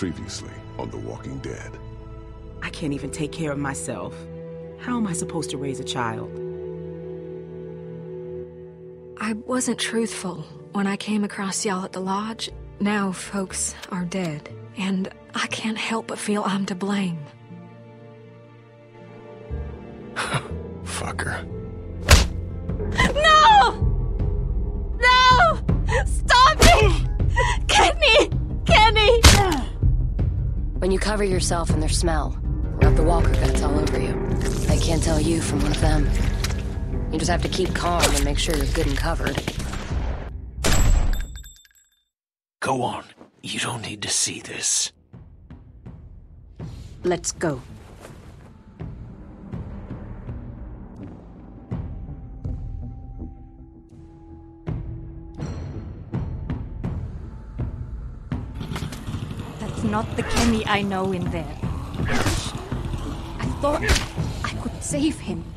Previously on The Walking Dead. I can't even take care of myself. How am I supposed to raise a child? I wasn't truthful when I came across y'all at the lodge. Now folks are dead, and I can't help but feel I'm to blame. Fucker. When you cover yourself in their smell, rub the walker guts all over you. They can't tell you from one of them. You just have to keep calm and make sure you're good and covered. Go on. You don't need to see this. Let's go. Not the Kenny I know in there. I thought I could save him.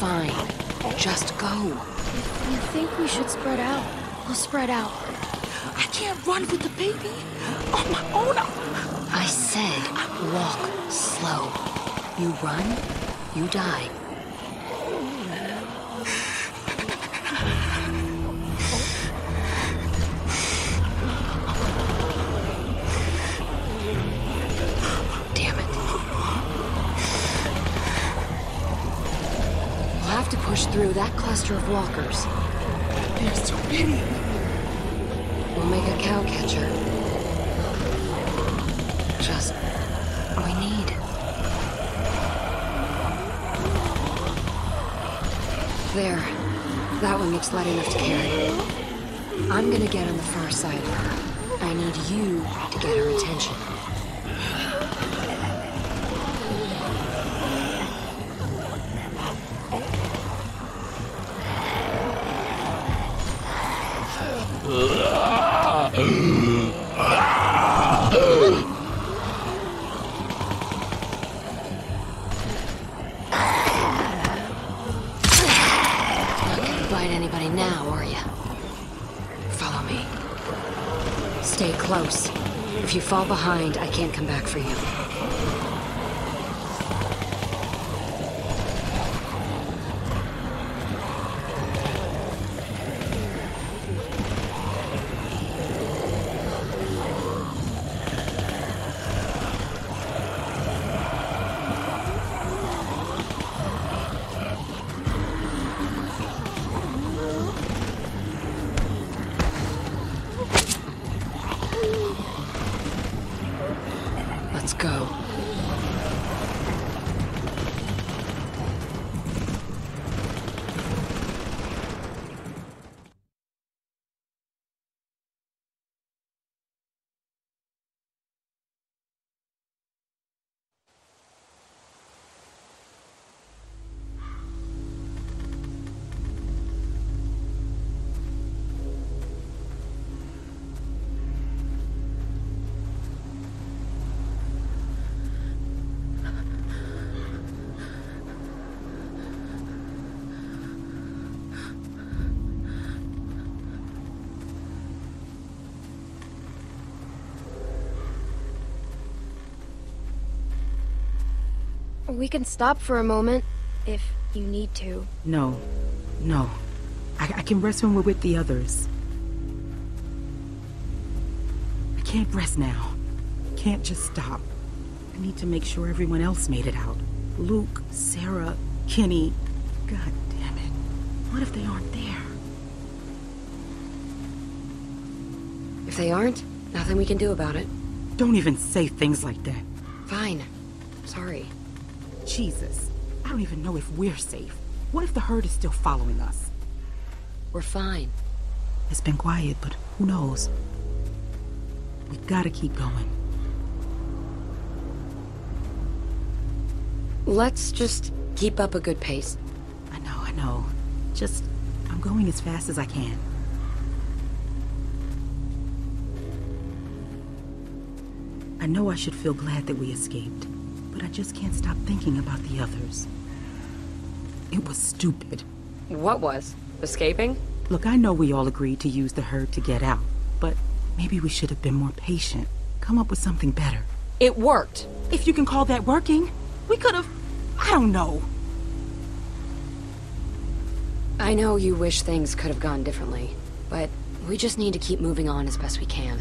fine. Just go. You think we should spread out? We'll spread out. I can't run with the baby on my own. I said walk slow. You run, you die. Through that cluster of walkers. There's too many. We'll make a cow catcher. Just we need. There. That one looks light enough to carry. I'm gonna get on the far side of her. I need you to get her attention. Behind, I can't come back for you. We can stop for a moment, if you need to. No, no. I, I can rest when we're with the others. I can't rest now. Can't just stop. I need to make sure everyone else made it out. Luke, Sarah, Kenny. God damn it. What if they aren't there? If they aren't, nothing we can do about it. Don't even say things like that. Fine. Sorry. Jesus. I don't even know if we're safe. What if the herd is still following us? We're fine. It's been quiet, but who knows? We gotta keep going. Let's just keep up a good pace. I know, I know. Just, I'm going as fast as I can. I know I should feel glad that we escaped, just can't stop thinking about the others. It was stupid. What was? Escaping? Look, I know we all agreed to use the herd to get out, but maybe we should have been more patient. Come up with something better. It worked. If you can call that working, we could have. I don't know. I know you wish things could have gone differently, but we just need to keep moving on as best we can.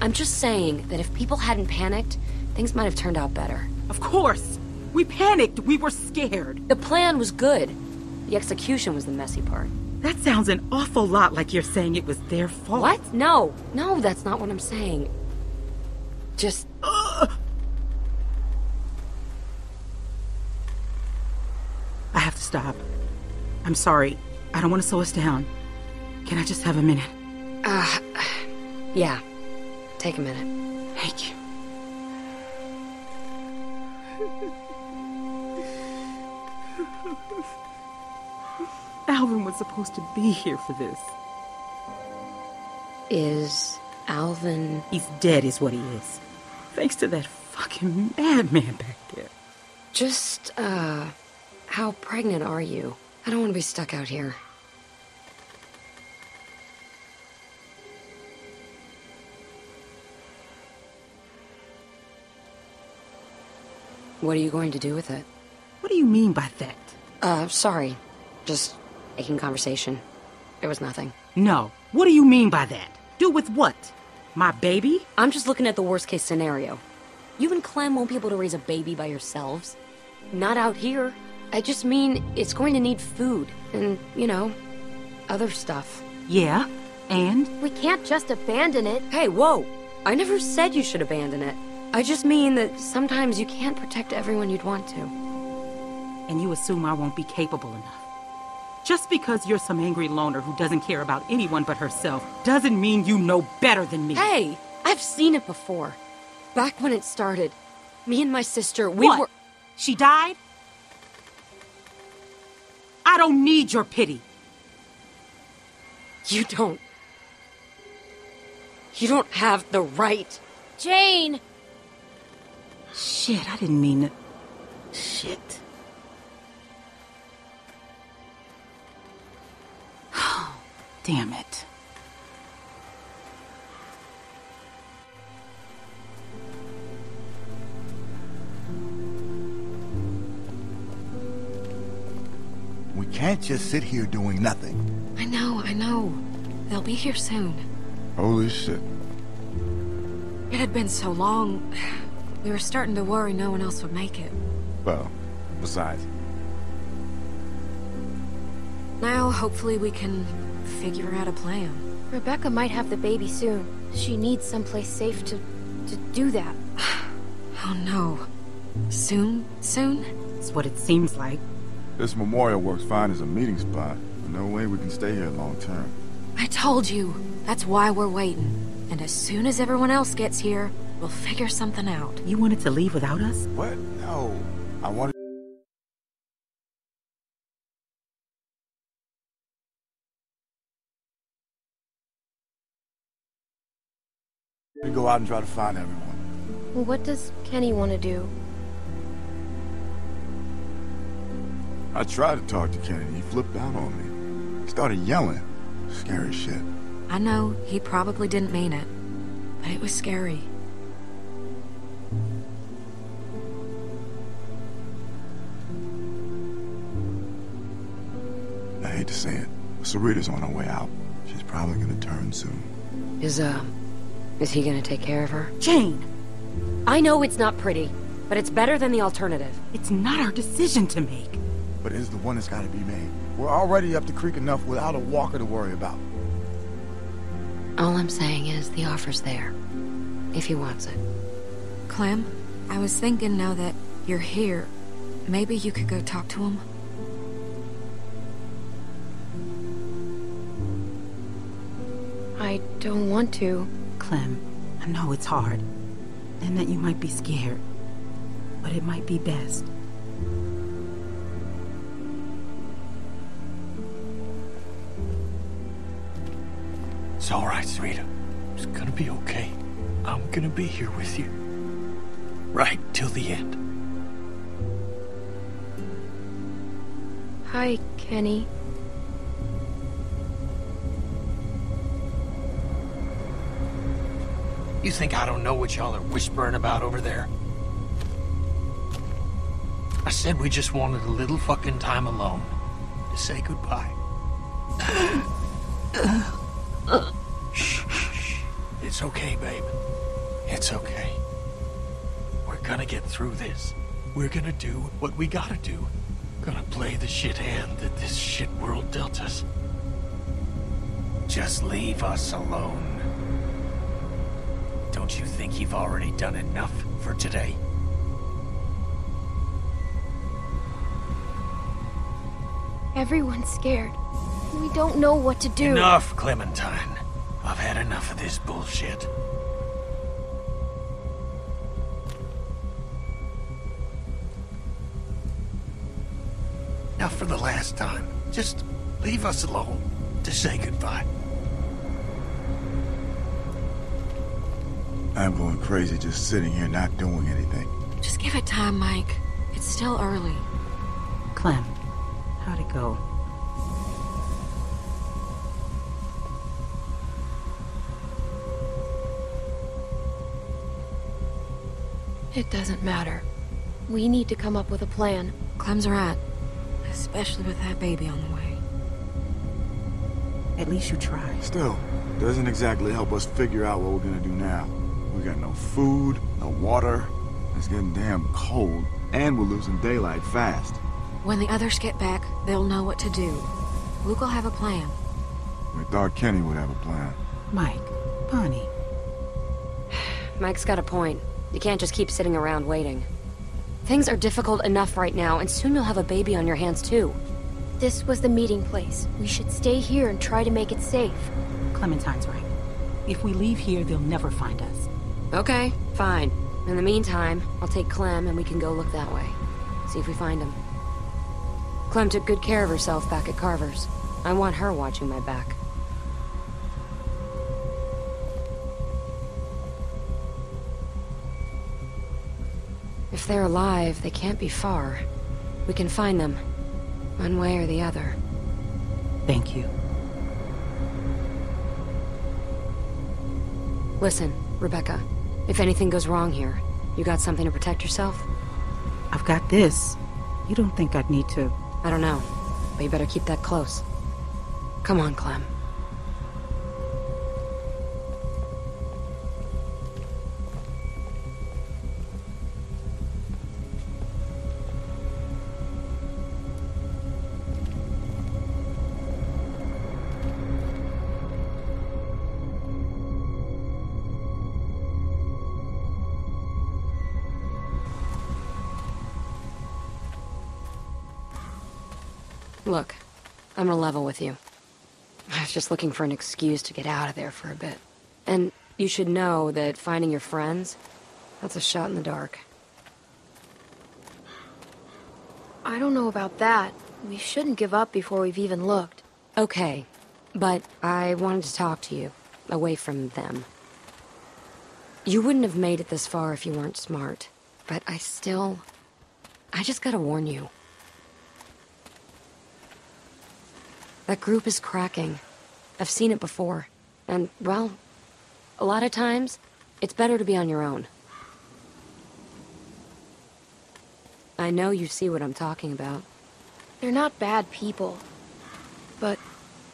I'm just saying that if people hadn't panicked, things might have turned out better. Of course. We panicked. We were scared. The plan was good. The execution was the messy part. That sounds an awful lot like you're saying it was their fault. What? No. No, that's not what I'm saying. Just... I have to stop. I'm sorry. I don't want to slow us down. Can I just have a minute? Uh, yeah. Take a minute. Thank you. Alvin was supposed to be here for this. Is Alvin... He's dead is what he is. Thanks to that fucking madman back there. Just, uh... How pregnant are you? I don't want to be stuck out here. What are you going to do with it? What do you mean by that? Uh, sorry. Just making conversation. There was nothing. No. What do you mean by that? Do with what? My baby? I'm just looking at the worst case scenario. You and Clem won't be able to raise a baby by yourselves. Not out here. I just mean it's going to need food and, you know, other stuff. Yeah, and? We can't just abandon it. Hey, whoa! I never said you should abandon it. I just mean that sometimes you can't protect everyone you'd want to. And you assume I won't be capable enough. Just because you're some angry loner who doesn't care about anyone but herself doesn't mean you know better than me. Hey, I've seen it before. Back when it started, me and my sister, we what? were. She died? I don't need your pity. You don't. You don't have the right. Jane! Shit, I didn't mean it. Shit. Oh, Damn it. We can't just sit here doing nothing. I know, I know. They'll be here soon. Holy shit. It had been so long. We were starting to worry no one else would make it. Well, besides, Now, hopefully we can figure out a plan. Rebecca might have the baby soon. She needs someplace safe to... to do that. Oh no. Soon? Soon? It's what it seems like. this memorial works fine as a meeting spot, but no way we can stay here long term. I told you. That's why we're waiting. And as soon as everyone else gets here, we'll figure something out. You wanted to leave without us? What? No. I wanted. We go out and try to find everyone. Well, what does Kenny want to do? I tried to talk to Kenny. He flipped out on me. He started yelling. Scary shit. I know he probably didn't mean it, but it was scary. Hate to say it. but Sarita's on her way out. She's probably gonna turn soon. Is, uh. Is he gonna take care of her? Jane, I know it's not pretty, but it's better than the alternative. it's not our decision to make. But it's the one that's gotta be made. We're already up the creek enough without a walker to worry about. All I'm saying is the offer's there. If he wants it. Clem, I was thinking now that you're here, maybe you could go talk to him? Don't want to. Clem, I know it's hard. And that you might be scared. But it might be best. It's all right, Sarita. It's gonna be okay. I'm gonna be here with you. Right till the end. Hi, Kenny. You think I don't know what y'all are whispering about over there? I said we just wanted a little fucking time alone to say goodbye. shh, shh. It's okay, babe. It's okay. We're gonna get through this. We're gonna do what we gotta do. Gonna play the shit hand that this shit world dealt us. Just leave us alone. Don't you think you've already done enough for today? Everyone's scared. We don't know what to do. Enough, Clementine. I've had enough of this bullshit. Now for the last time, just leave us alone to say goodbye. I'm going crazy just sitting here not doing anything. Just give it time, Mike. It's still early. Clem, how'd it go? It doesn't matter. We need to come up with a plan. Clem's right. Especially with that baby on the way. At least you tried. Still, doesn't exactly help us figure out what we're gonna do now. We got no food, no water. It's getting damn cold, and we're losing daylight fast. When the others get back, they'll know what to do. Luke will have a plan. We thought Kenny would have a plan. Mike, Bonnie, Mike's got a point. You can't just keep sitting around waiting. Things are difficult enough right now, and soon you'll have a baby on your hands too. This was the meeting place. We should stay here and try to make it safe. Clementine's right. If we leave here, they'll never find us. Okay, fine. In the meantime, I'll take Clem and we can go look that way. See if we find him. Clem took good care of herself back at Carver's. I want her watching my back. If they're alive, they can't be far. We can find them. One way or the other. Thank you. Listen, Rebecca. If anything goes wrong here, you got something to protect yourself? I've got this. You don't think I'd need to... I don't know, but you better keep that close. Come on, Clem. Look, I'm gonna level with you. I was just looking for an excuse to get out of there for a bit. And you should know that finding your friends, that's a shot in the dark. I don't know about that. We shouldn't give up before we've even looked. Okay, but I wanted to talk to you, away from them. You wouldn't have made it this far if you weren't smart, but I still... I just gotta warn you. That group is cracking. I've seen it before. And, well, a lot of times, it's better to be on your own. I know you see what I'm talking about. They're not bad people. But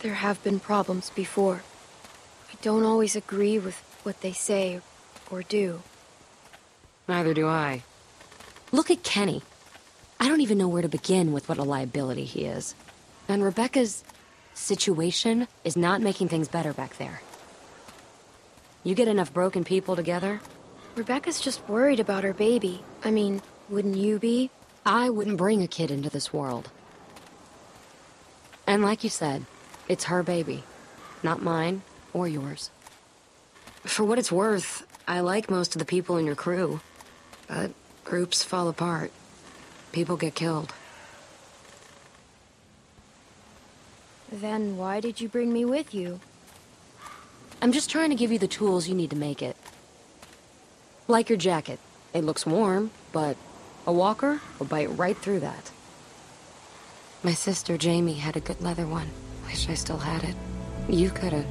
there have been problems before. I don't always agree with what they say or do. Neither do I. Look at Kenny. I don't even know where to begin with what a liability he is. And Rebecca's situation is not making things better back there. You get enough broken people together, Rebecca's just worried about her baby. I mean, wouldn't you be? I wouldn't bring a kid into this world. And like you said, it's her baby, not mine or yours. For what it's worth, I like most of the people in your crew. But groups fall apart. People get killed. Then why did you bring me with you? I'm just trying to give you the tools you need to make it. Like your jacket. It looks warm, but a walker will bite right through that. My sister Jamie had a good leather one. Wish I still had it. You could've.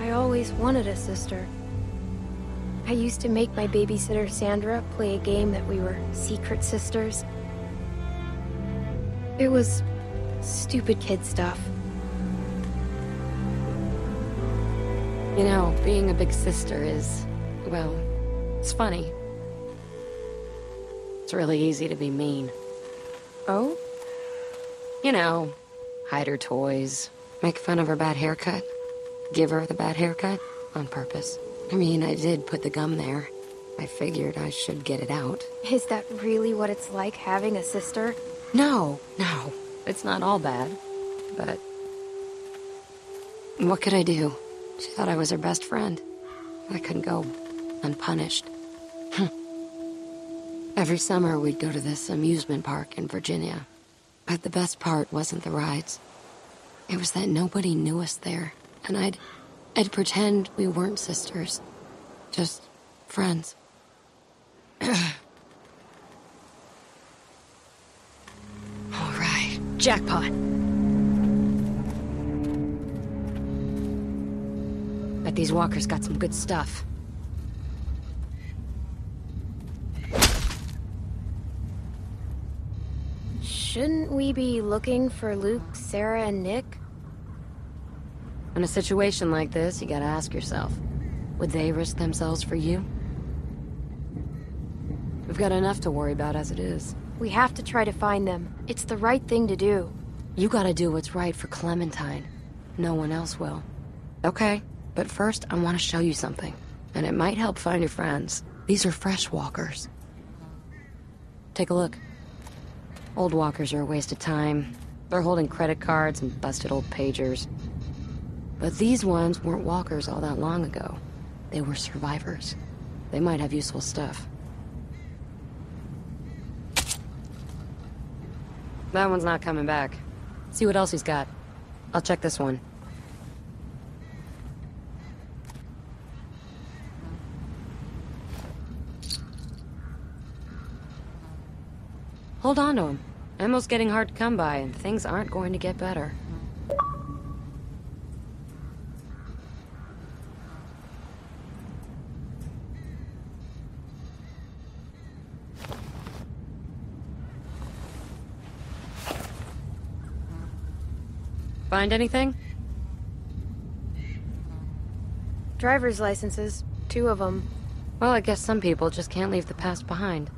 I always wanted a sister. I used to make my babysitter Sandra play a game that we were secret sisters. It was stupid kid stuff. You know, being a big sister is, well, it's funny. It's really easy to be mean. Oh? You know, hide her toys, make fun of her bad haircut, give her the bad haircut on purpose. I mean, I did put the gum there. I figured I should get it out. Is that really what it's like having a sister? No, no, it's not all bad. But. What could I do? She thought I was her best friend. I couldn't go unpunished. Hmm. Every summer we'd go to this amusement park in Virginia. But the best part wasn't the rides. It was that nobody knew us there, and I'd I'd pretend we weren't sisters. Just friends. All right, jackpot. Bet these walkers got some good stuff. Shouldn't we be looking for Luke, Sarah, and Nick? In a situation like this, you gotta ask yourself, would they risk themselves for you? We've got enough to worry about as it is. We have to try to find them. It's the right thing to do. You gotta do what's right for Clementine. No one else will. Okay, but first I want to show you something. And it might help find your friends. These are fresh walkers. Take a look. Old walkers are a waste of time. They're holding credit cards and busted old pagers. But these ones weren't walkers all that long ago. They were survivors. They might have useful stuff. That one's not coming back. See what else he's got. I'll check this one. Hold on to him. Ammo's getting hard to come by, and things aren't going to get better. Find anything? Driver's licenses. Two of them. Well, I guess some people just can't leave the past behind.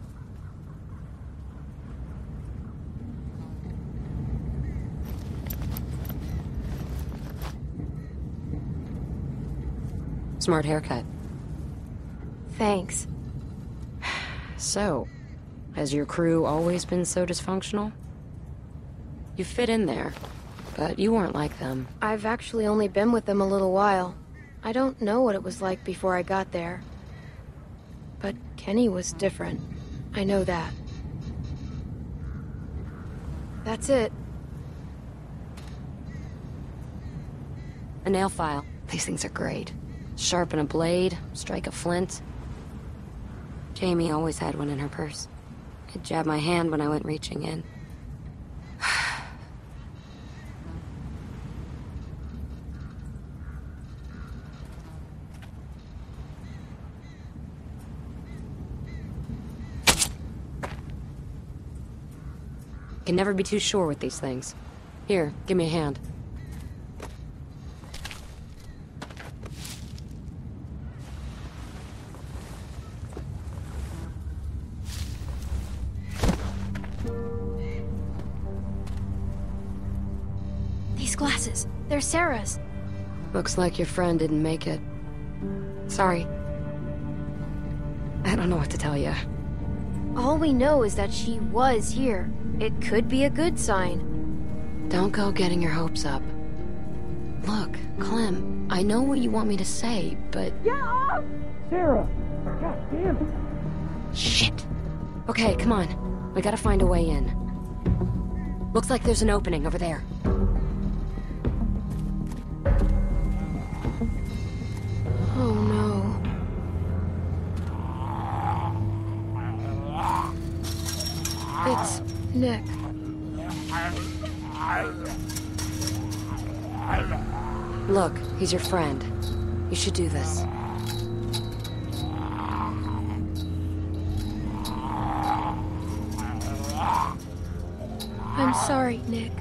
Smart haircut. Thanks. So, has your crew always been so dysfunctional? You fit in there, but you weren't like them. I've actually only been with them a little while. I don't know what it was like before I got there. But Kenny was different. I know that. That's it. A nail file. These things are great. Sharpen a blade, strike a flint. Jamie always had one in her purse. It jabbed my hand when I went reaching in. Can never be too sure with these things. Here, give me a hand. These glasses. They're Sarah's. Looks like your friend didn't make it. Sorry. I don't know what to tell you. All we know is that she was here. It could be a good sign. Don't go getting your hopes up. Look, Clem, I know what you want me to say, but... Yeah! Sarah! God damn it! Shit! Okay, come on. We gotta find a way in. Looks like there's an opening over there. Nick. Look, he's your friend. You should do this. I'm sorry, Nick.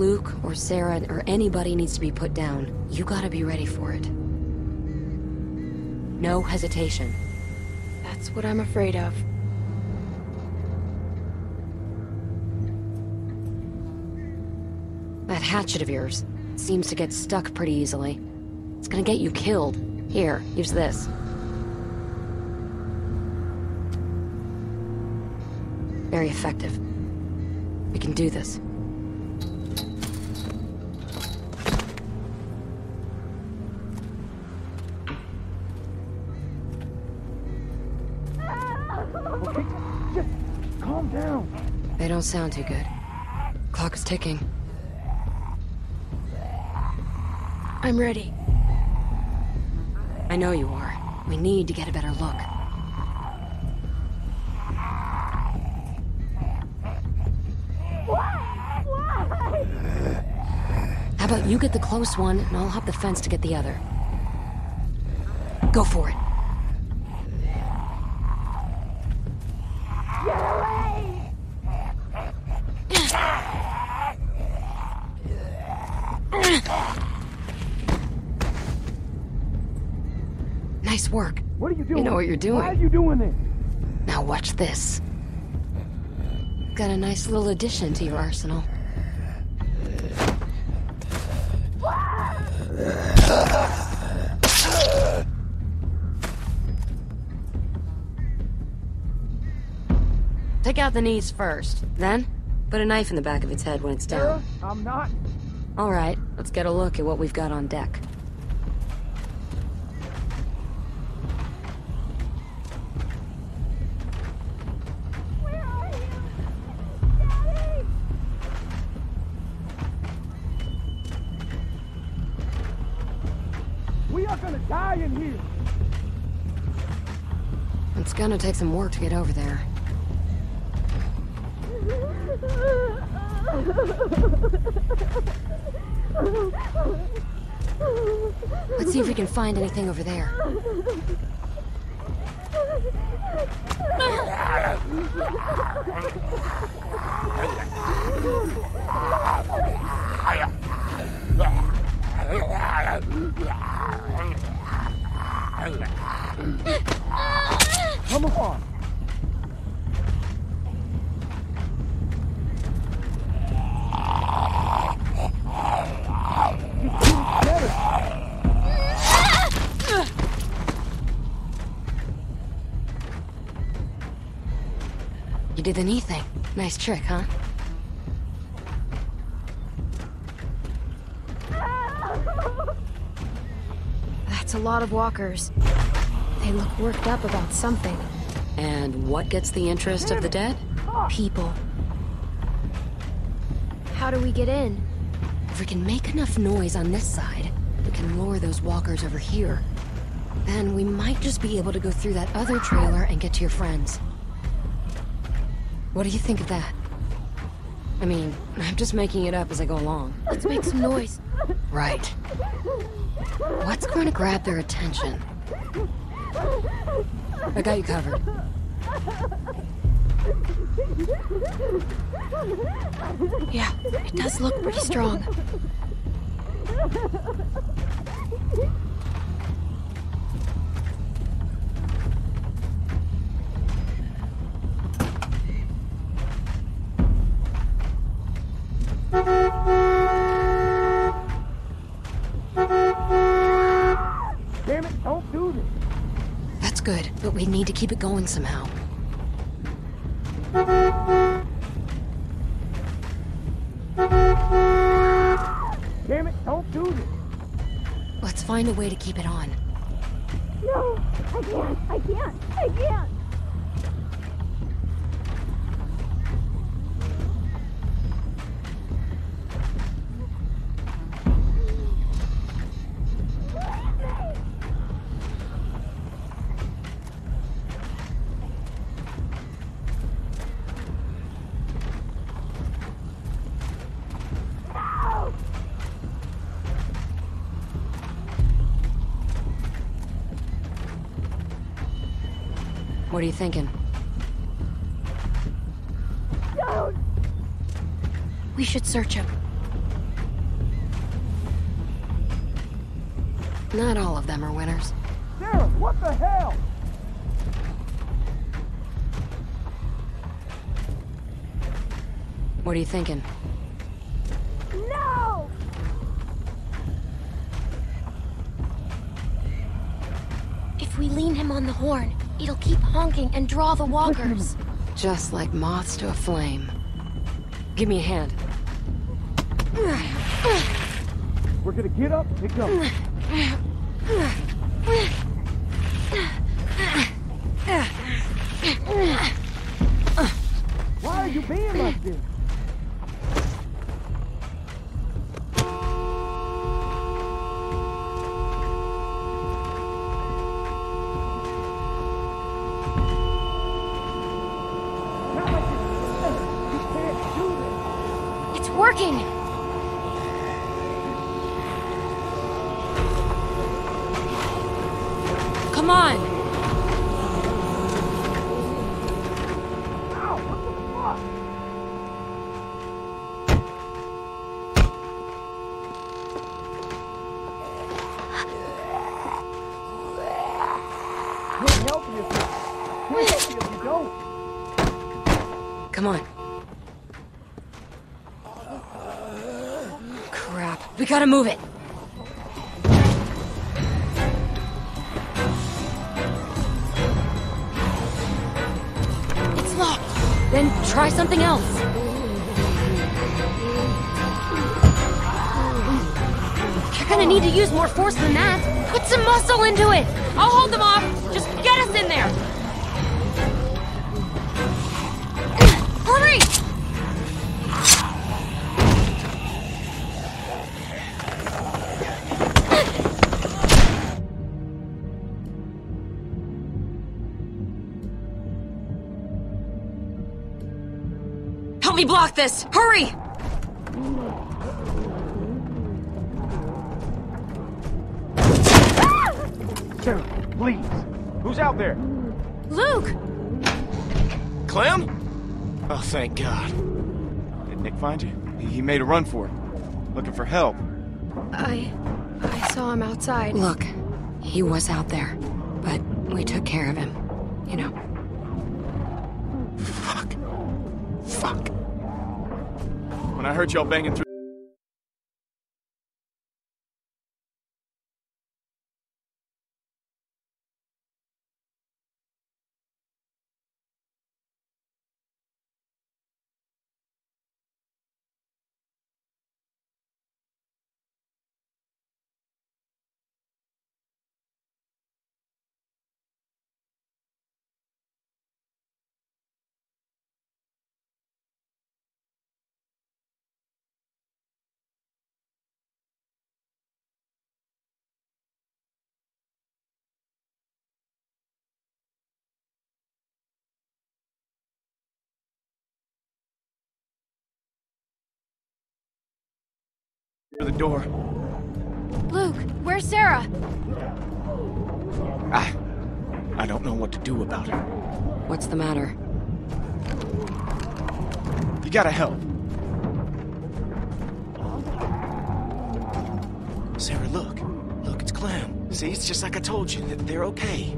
Luke or Sarah or anybody needs to be put down, you gotta be ready for it. No hesitation. That's what I'm afraid of. That hatchet of yours seems to get stuck pretty easily. It's gonna get you killed. Here, use this. Very effective. We can do this. Don't sound too good. Clock is ticking. I'm ready. I know you are. We need to get a better look. How about you get the close one, and I'll hop the fence to get the other. Go for it. Nice work. What are you doing? You know what you're doing. Why are you doing this? Now watch this. Got a nice little addition to your arsenal. Take out the knees first, then put a knife in the back of its head when it's down. Sarah, I'm not. All right, let's get a look at what we've got on deck. Gonna take some work to get over there. Let's see if we can find anything over there. You did the knee thing. Nice trick, huh? That's a lot of walkers. They look worked up about something. And what gets the interest of the dead? People. How do we get in? If we can make enough noise on this side, we can lure those walkers over here. Then we might just be able to go through that other trailer and get to your friends. What do you think of that? I mean, I'm just making it up as I go along. Let's make some noise. Right. What's going to grab their attention? I got you covered. Yeah, it does look pretty strong. But we need to keep it going somehow. Damn it, don't do this. Let's find a way to keep it on. No, I can't, I can't, I can't. Thinking? Don't. We should search him. Not all of them are winners. Sarah, what the hell? What are you thinking? No! If we lean him on the horn, it'll keep honking and draw the walkers. Just like moths to a flame. Give me a hand. We're gonna get up and go. Come on. Crap. We gotta move it. It's locked! Then try something else. You're gonna need to use more force than that. Put some muscle into it. I'll hold them off. Just get us in there. Hurry! Help me block this. Hurry! Sarah, please. Who's out there? Luke! Clem? Oh, thank God. Did Nick find you? He made a run for it. Looking for help. I. I saw him outside. Look, he was out there, but we took care of him. You know. Fuck. Fuck. When I heard y'all banging through. The door. Luke, where's Sarah? I. I don't know what to do about her. What's the matter? You gotta help. Sarah, look. Look, it's Clem. See, it's just like I told you. that They're okay.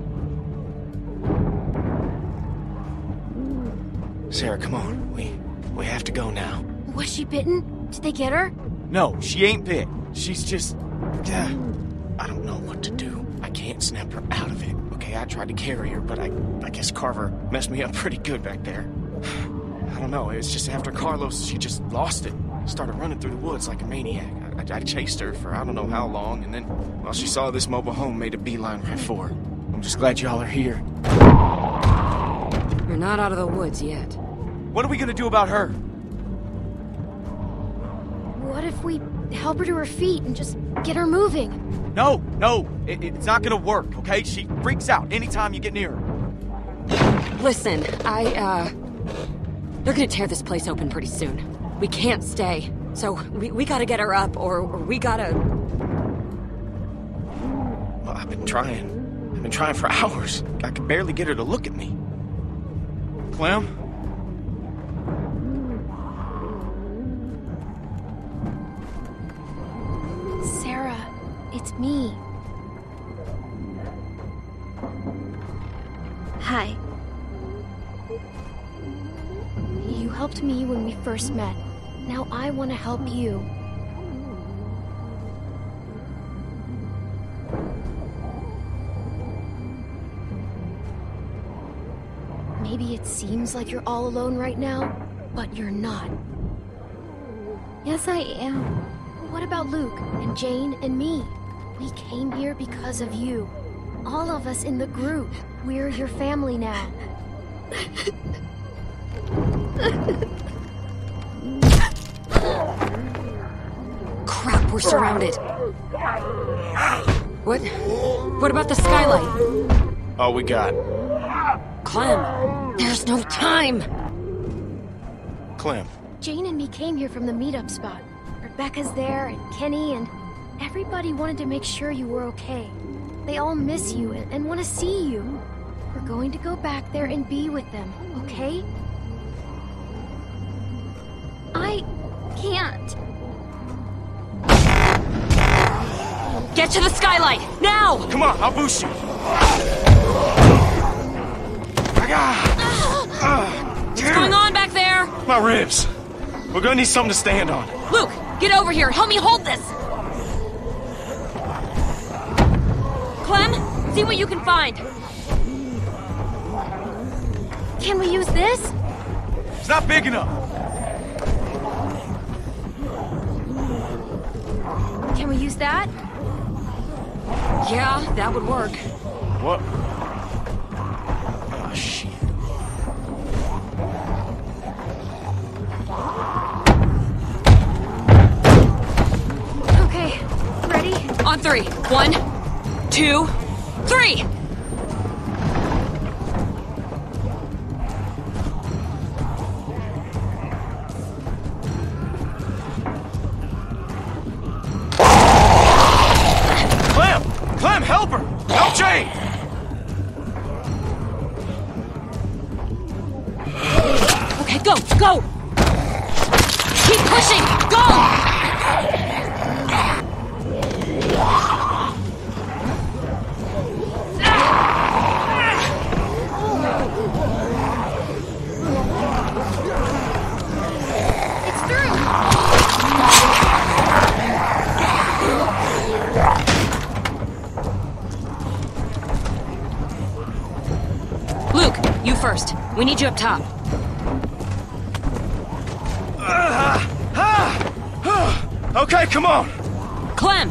Sarah, come on. We we have to go now. Was she bitten? Did they get her? No, she ain't bit. She's just. Yeah. I don't know what to do. I can't snap her out of it. Okay, I tried to carry her, but I I guess Carver messed me up pretty good back there. I don't know. It's just after Carlos, she just lost it. Started running through the woods like a maniac. I, I, chased her for I don't know how long, and then, well, she saw this mobile home, made a beeline right for her. I'm just glad y'all are here. You're not out of the woods yet. What are we gonna do about her? What if we help her to her feet and just get her moving? No, no, it, it's not gonna work, okay? She freaks out anytime you get near her. Listen, I, uh... They're gonna tear this place open pretty soon. We can't stay. So, we, we gotta get her up, or, or we gotta... Well, I've been trying. I've been trying for hours. I could barely get her to look at me. Clem? It's me. Hi. You helped me when we first met. Now I want to help you. Maybe it seems like you're all alone right now, but you're not. Yes, I am. What about Luke and Jane and me? We came here because of you. All of us in the group. We're your family now. Crap, we're surrounded. What? What about the skylight? All we got. Clem, there's no time! Clem. Jane and me came here from the meetup spot. Rebecca's there, and Kenny, and everybody wanted to make sure you were okay. They all miss you and, and want to see you. We're going to go back there and be with them, okay? I can't. Get to the skylight, now! Come on, I'll boost you. I got. What's going on back there? My ribs. We're gonna need something to stand on. Luke, get over here. Help me hold this. Clem, see what you can find. Can we use this? It's not big enough. Can we use that? Yeah, that would work. What? Oh, shit. Okay, ready? On three. One, two, three! We need you up top. Okay, come on! Clem!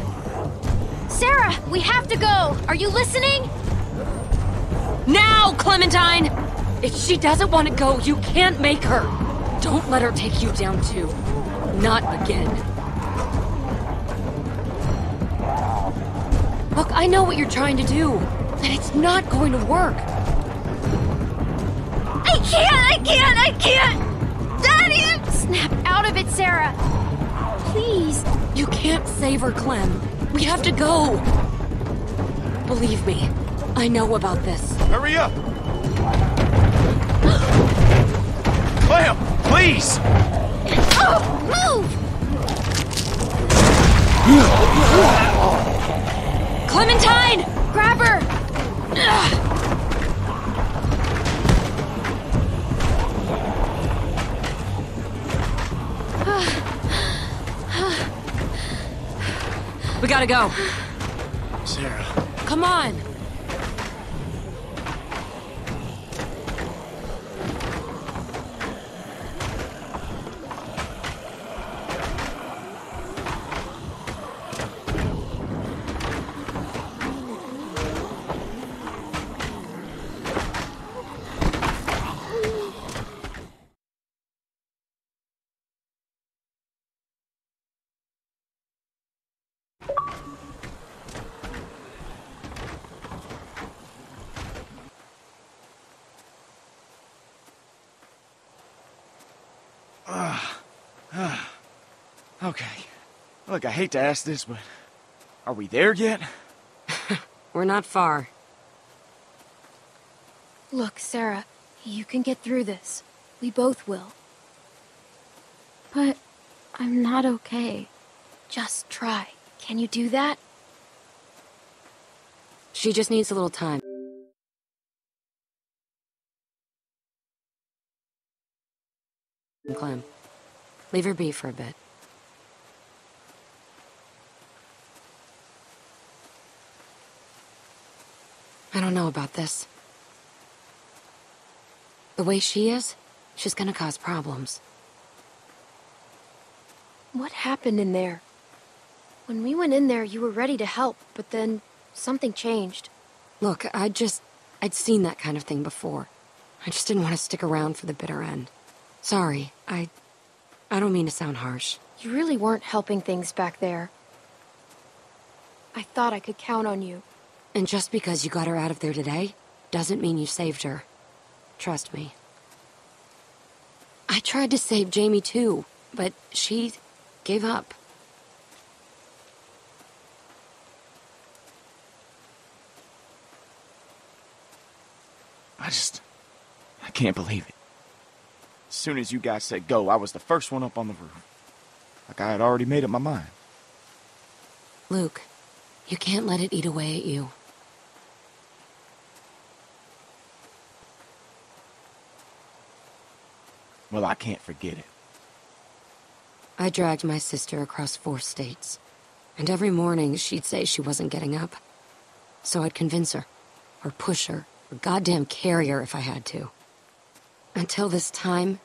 Sarah, we have to go! Are you listening? Now, Clementine! If she doesn't want to go, you can't make her. Don't let her take you down too. Not again. Look, I know what you're trying to do, and it's not going to work. I can't! I can't! I can't! Daddy! Snap out of it, Sarah! Please! You can't save her, Clem. We have to go. Believe me, I know about this. Hurry up! Clem, please! Oh, move! Clementine! Gotta go. Sarah. Come on. okay. Look, I hate to ask this, but are we there yet? We're not far. Look, Sarah, you can get through this. We both will. But I'm not okay. Just try. Can you do that? She just needs a little time. Clem, leave her be for a bit. I don't know about this. The way she is, she's gonna cause problems. What happened in there? When we went in there, you were ready to help, but then something changed. Look, I just... I'd seen that kind of thing before. I just didn't want to stick around for the bitter end. Sorry, I... I don't mean to sound harsh. You really weren't helping things back there. I thought I could count on you. And just because you got her out of there today, doesn't mean you saved her. Trust me. I tried to save Jamie too, but she gave up. I just... I can't believe it. As soon as you guys said go, I was the first one up on the roof. Like I had already made up my mind. Luke, you can't let it eat away at you. Well, I can't forget it. I dragged my sister across four states. And every morning she'd say she wasn't getting up. So I'd convince her, or push her, or goddamn carry her if I had to. Until this time,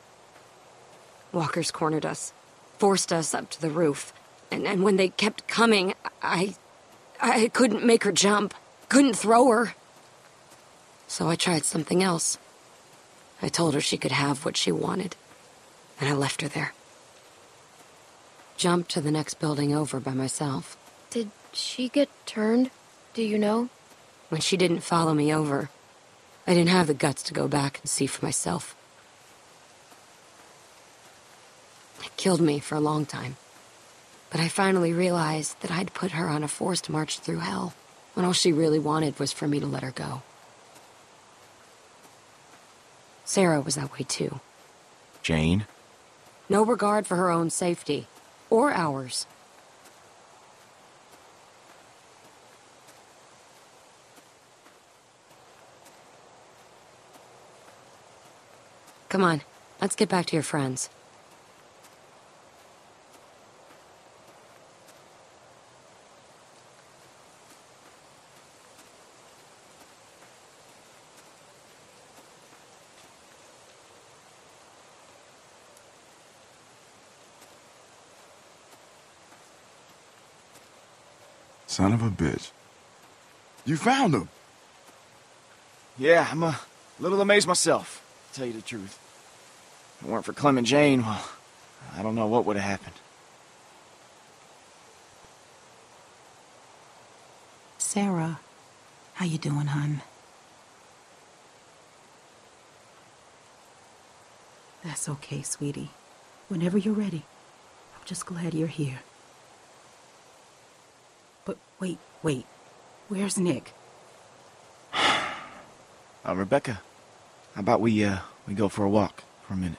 walkers cornered us, forced us up to the roof. And, and when they kept coming, I... I couldn't make her jump. Couldn't throw her. So I tried something else. I told her she could have what she wanted. And I left her there. Jumped to the next building over by myself. Did she get turned? Do you know? When she didn't follow me over, I didn't have the guts to go back and see for myself. It killed me for a long time. But I finally realized that I'd put her on a forced march through hell, when all she really wanted was for me to let her go. Sarah was that way too. Jane? No regard for her own safety, or ours. Come on, let's get back to your friends. Son of a bitch. You found him. Yeah, I'm a little amazed myself, to tell you the truth. If it weren't for Clem and Jane, well, I don't know what would have happened. Sarah, how you doing, hun? That's okay, sweetie. Whenever you're ready. I'm just glad you're here. But wait, wait. Where's Nick? Uh, Rebecca, how about we, uh, we go for a walk for a minute?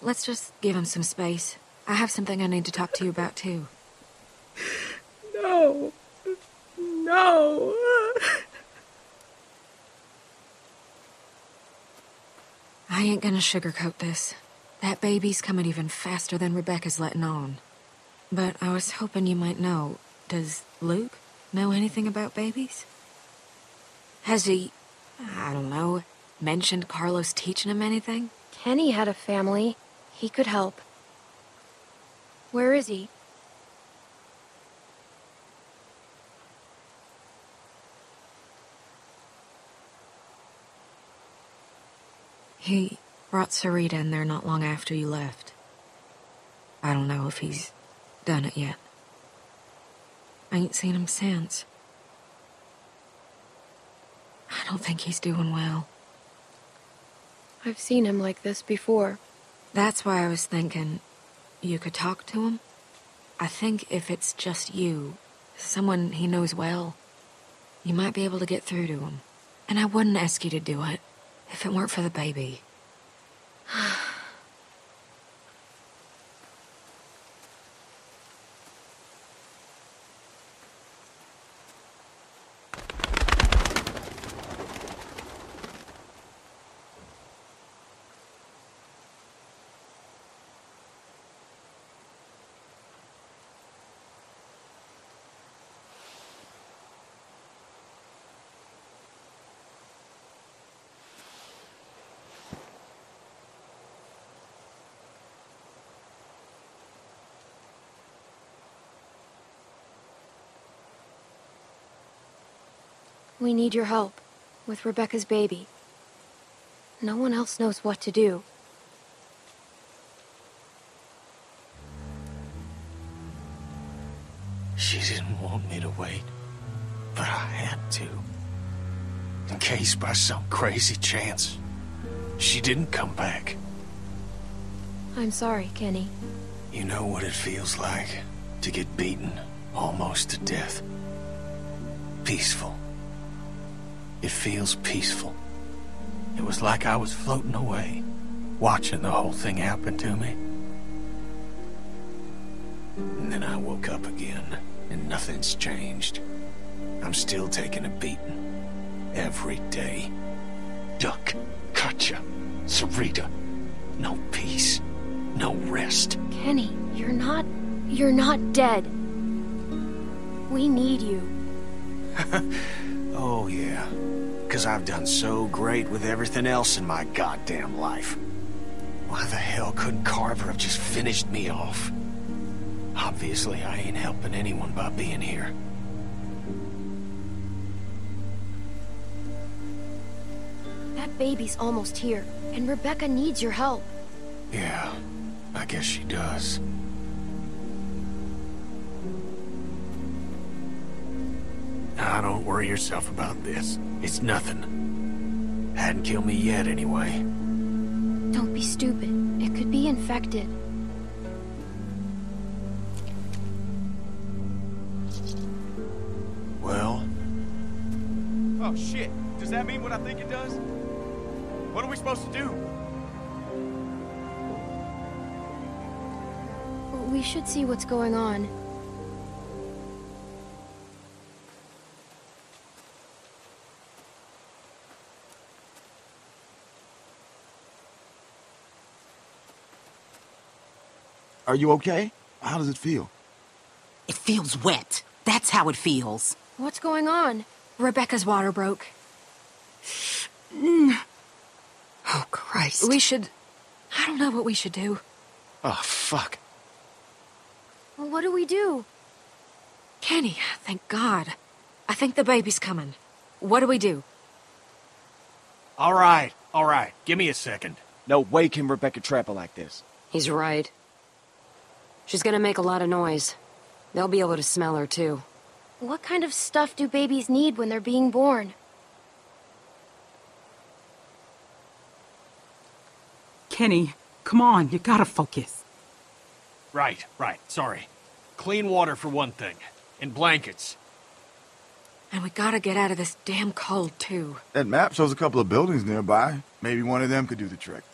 Let's just give him some space. I have something I need to talk to you about, too. No. No. I ain't gonna sugarcoat this. That baby's coming even faster than Rebecca's letting on. But I was hoping you might know. Does Luke know anything about babies? Has he, I don't know, mentioned Carlos teaching him anything? Kenny had a family. He could help. Where is he? He brought Sarita in there not long after you left. I don't know if he's done it yet. I ain't seen him since. I don't think he's doing well. I've seen him like this before. That's why I was thinking you could talk to him. I think if it's just you, someone he knows well, you might be able to get through to him. And I wouldn't ask you to do it if it weren't for the baby. We need your help with Rebecca's baby. No one else knows what to do. She didn't want me to wait, but I had to. In case by some crazy chance, she didn't come back. I'm sorry, Kenny. You know what it feels like to get beaten almost to death. Peaceful. It feels peaceful. It was like I was floating away, watching the whole thing happen to me. And then I woke up again, and nothing's changed. I'm still taking a beating. Every day. Duck, Katjaa, Sarita. No peace. No rest. Kenny, you're not... you're not dead. We need you. oh, yeah. Because I've done so great with everything else in my goddamn life. Why the hell couldn't Carver have just finished me off? Obviously, I ain't helping anyone by being here. That baby's almost here, and Rebecca needs your help. Yeah, I guess she does. Now, don't worry yourself about this. It's nothing. Hadn't killed me yet, anyway. Don't be stupid. It could be infected. Well? Oh, shit. Does that mean what I think it does? What are we supposed to do? We should see what's going on. Are you okay? How does it feel? It feels wet. That's how it feels. What's going on? Rebecca's water broke. Mm. Oh, Christ. We should... I don't know what we should do. Oh, fuck. Well, what do we do? Kenny, thank God. I think the baby's coming. What do we do? All right, all right. Give me a second. No way can Rebecca trap her like this. He's right. She's gonna make a lot of noise. They'll be able to smell her, too. What kind of stuff do babies need when they're being born? Kenny, come on, you gotta focus. Right, right. Sorry. Clean water for one thing. And blankets. And we gotta get out of this damn cold, too. That map shows a couple of buildings nearby. Maybe one of them could do the trick.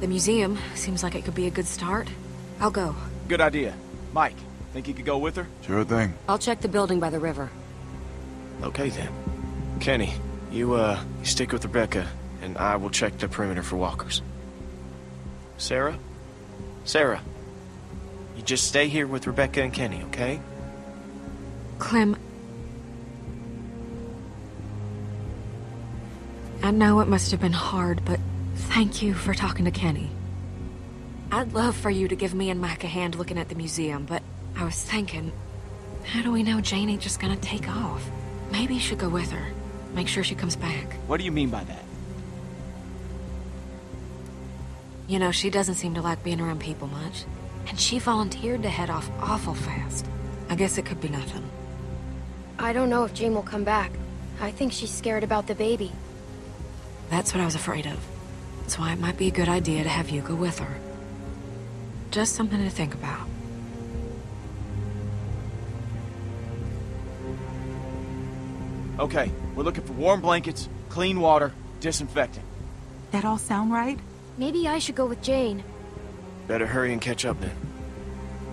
The museum seems like it could be a good start. I'll go. Good idea. Mike, think you could go with her? Sure thing. I'll check the building by the river. Okay, then. Kenny, you, uh, you stick with Rebecca, and I will check the perimeter for walkers. Sarah? Sarah, you just stay here with Rebecca and Kenny, okay? Clem... I know it must have been hard, but thank you for talking to Kenny. I'd love for you to give me and Mac a hand looking at the museum, but I was thinking, how do we know Jane ain't just gonna take off? Maybe you should go with her. Make sure she comes back. What do you mean by that? You know, she doesn't seem to like being around people much. And she volunteered to head off awful fast. I guess it could be nothing. I don't know if Jane will come back. I think she's scared about the baby. That's what I was afraid of. That's why it might be a good idea to have you go with her. Just something to think about. Okay, we're looking for warm blankets, clean water, disinfectant. That all sound right? Maybe I should go with Jane. Better hurry and catch up then.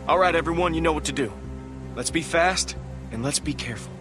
All right, everyone, you know what to do. Let's be fast, and let's be careful.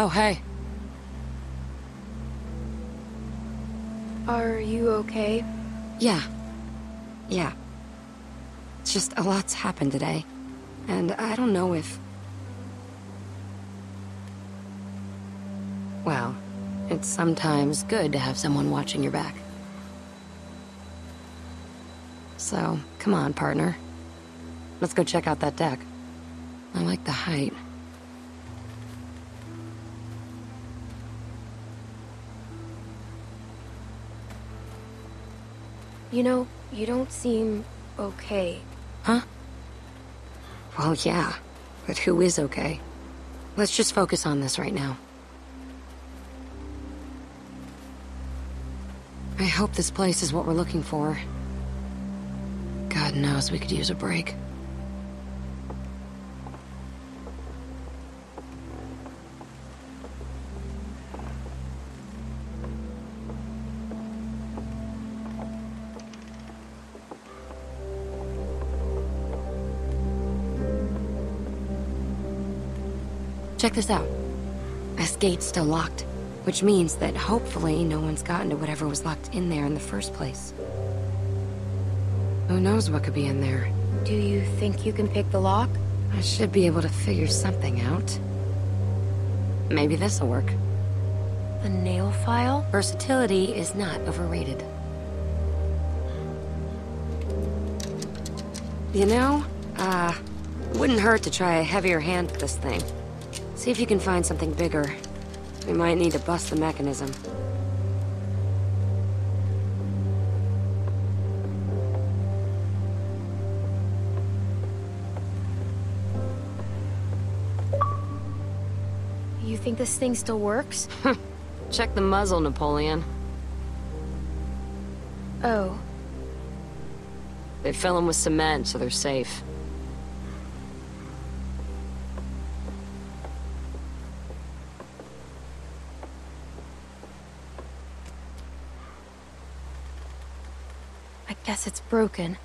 Oh, hey. Are you okay? Yeah. Yeah. Just a lot's happened today. And I don't know if... Well, it's sometimes good to have someone watching your back. So, come on, partner. Let's go check out that deck. I like the height. You know, you don't seem okay. Huh? Well, yeah. But who is okay? Let's just focus on this right now. I hope this place is what we're looking for. God knows we could use a break. Check this out. This gate's still locked, which means that hopefully no one's gotten to whatever was locked in there in the first place. Who knows what could be in there? Do you think you can pick the lock? I should be able to figure something out. Maybe this'll work. The nail file? Versatility is not overrated. You know, uh, wouldn't hurt to try a heavier hand with this thing. See if you can find something bigger. We might need to bust the mechanism. You think this thing still works? Check the muzzle, Napoleon. Oh, They fill them with cement, so they're safe. Guess it's broken.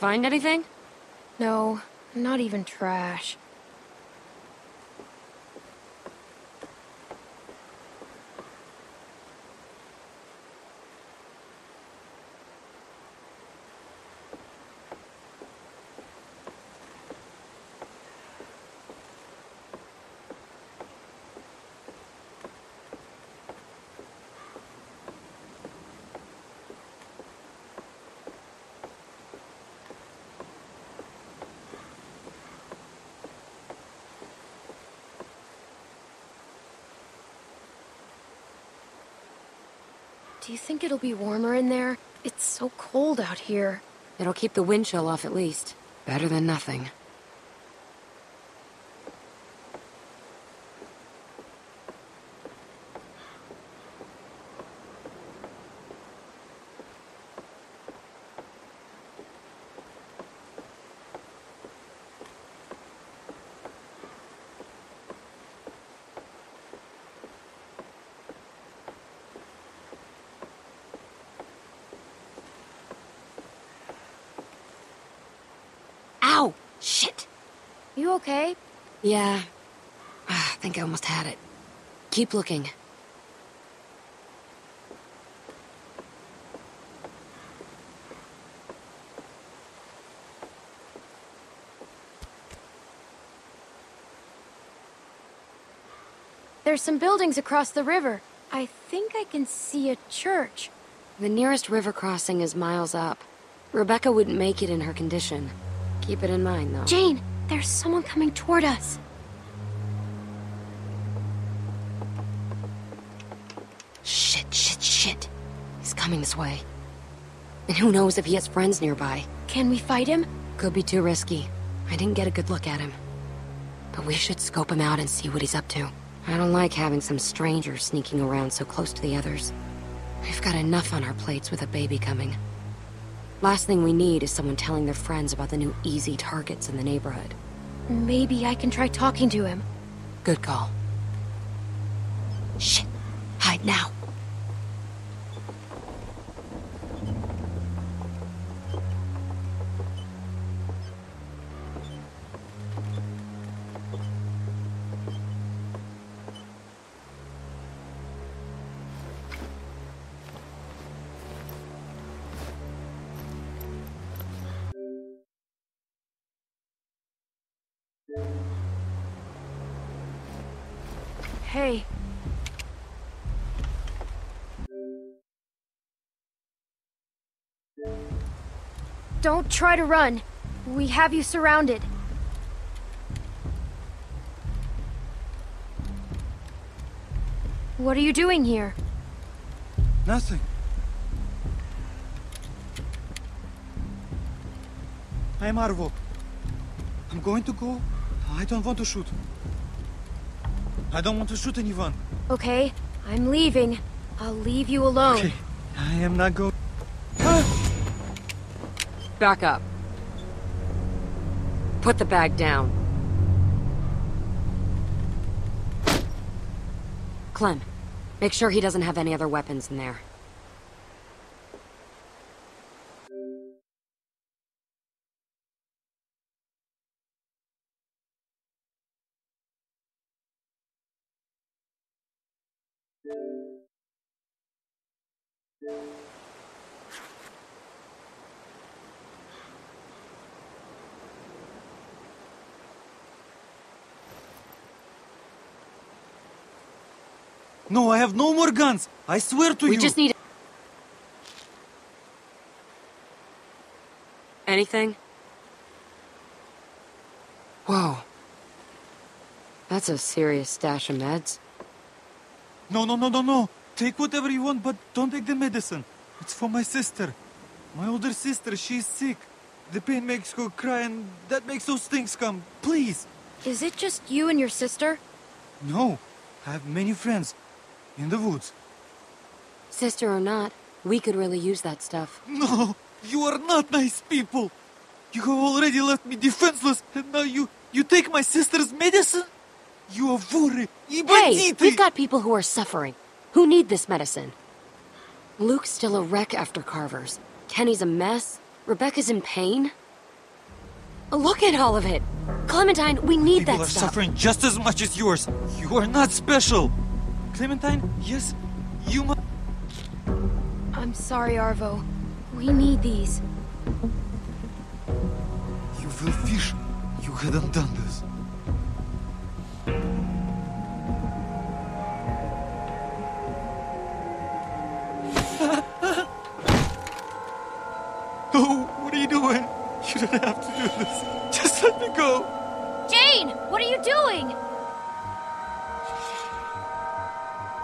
Find anything? No, not even trash. Do you think it'll be warmer in there? It's so cold out here. It'll keep the wind chill off at least. Better than nothing. Okay? Yeah. Ah, I think I almost had it. Keep looking. There's some buildings across the river. I think I can see a church. The nearest river crossing is miles up. Rebecca wouldn't make it in her condition. Keep it in mind, though. Jane, there's someone coming toward us. Shit, shit, shit. He's coming this way. And who knows if he has friends nearby. Can we fight him? Could be too risky. I didn't get a good look at him. But we should scope him out and see what he's up to. I don't like having some stranger sneaking around so close to the others. We've got enough on our plates with a baby coming. Last thing we need is someone telling their friends about the new easy targets in the neighborhood. Maybe I can try talking to him. Good call. Shit. Hey. Don't try to run. We have you surrounded. What are you doing here? Nothing. I'm Arvo. I'm going to go. I don't want to shoot. I don't want to shoot anyone. Okay, I'm leaving. I'll leave you alone. Okay, I am not going. Back up. Put the bag down. Clem, make sure he doesn't have any other weapons in there. Guns. I swear to we you. just need... Anything? Whoa. That's a serious stash of meds. No, no, no, no, no. Take whatever you want, but don't take the medicine. It's for my sister. My older sister, she's sick. The pain makes her cry, and that makes those things come. Please. Is it just you and your sister? No, I have many friends. In the woods. Sister or not, we could really use that stuff. No, you are not nice people. You have already left me defenseless, and now you you take my sister's medicine. You are i Hey, we've got people who are suffering, who need this medicine. Luke's still a wreck after Carver's. Kenny's a mess. Rebecca's in pain. Look at all of it. Clementine, we need People that are suffering just as much as yours. You are not special. Clementine, yes, you must. I'm sorry, Arvo. We need these. You will fish. You hadn't done this. Oh, what are you doing? You don't have to do this. Just let me go. Jane, what are you doing?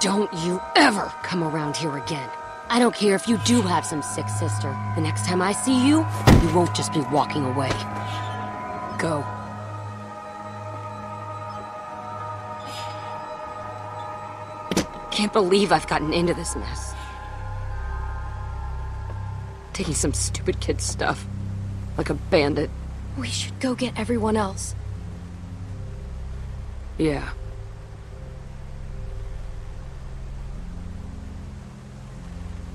Don't you ever come around here again. I don't care if you do have some sick sister. The next time I see you, you won't just be walking away. Go. Can't believe I've gotten into this mess. Taking some stupid kid's stuff. Like a bandit. We should go get everyone else. Yeah.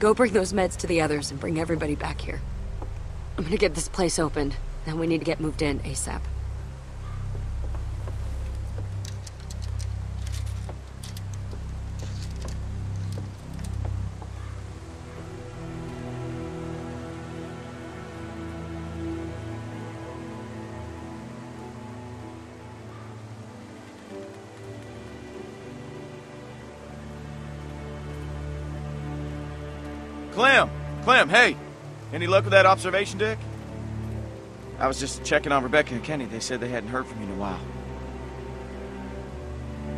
Go bring those meds to the others and bring everybody back here. I'm gonna get this place opened. Then we need to get moved in ASAP. Hey! Any luck with that observation deck? I was just checking on Rebecca and Kenny. They said they hadn't heard from you in a while.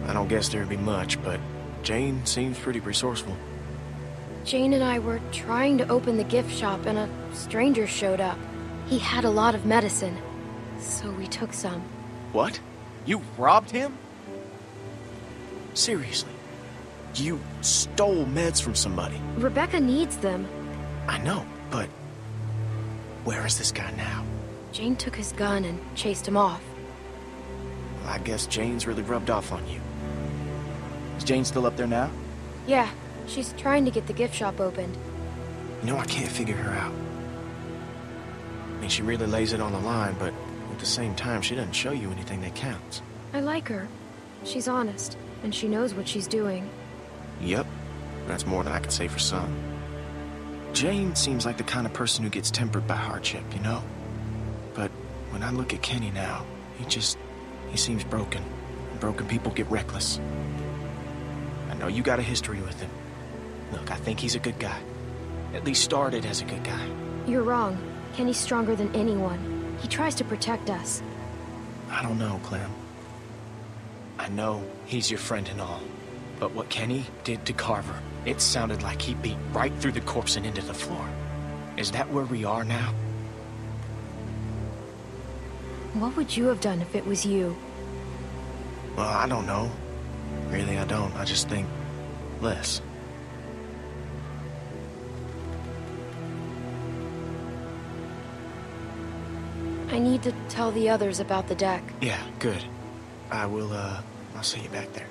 I don't guess there'd be much, but Jane seems pretty resourceful. Jane and I were trying to open the gift shop and a stranger showed up. He had a lot of medicine, so we took some. What? You robbed him? Seriously? You stole meds from somebody? Rebecca needs them. I know, but where is this guy now? Jane took his gun and chased him off. Well, I guess Jane's really rubbed off on you. Is Jane still up there now? Yeah, she's trying to get the gift shop opened. You know, I can't figure her out. I mean, she really lays it on the line, but at the same time, she doesn't show you anything that counts. I like her. She's honest, and she knows what she's doing. Yep, that's more than I can say for some. Jane seems like the kind of person who gets tempered by hardship, you know? But when I look at Kenny now, he just... he seems broken. And broken people get reckless. I know you got a history with him. Look, I think he's a good guy. At least started as a good guy. You're wrong. Kenny's stronger than anyone. He tries to protect us. I don't know, Clem. I know he's your friend and all. But what Kenny did to Carver, it sounded like he beat right through the corpse and into the floor. Is that where we are now? What would you have done if it was you? Well, I don't know. Really, I don't. I just think less. I need to tell the others about the deck. Yeah, good. I will, uh, I'll see you back there.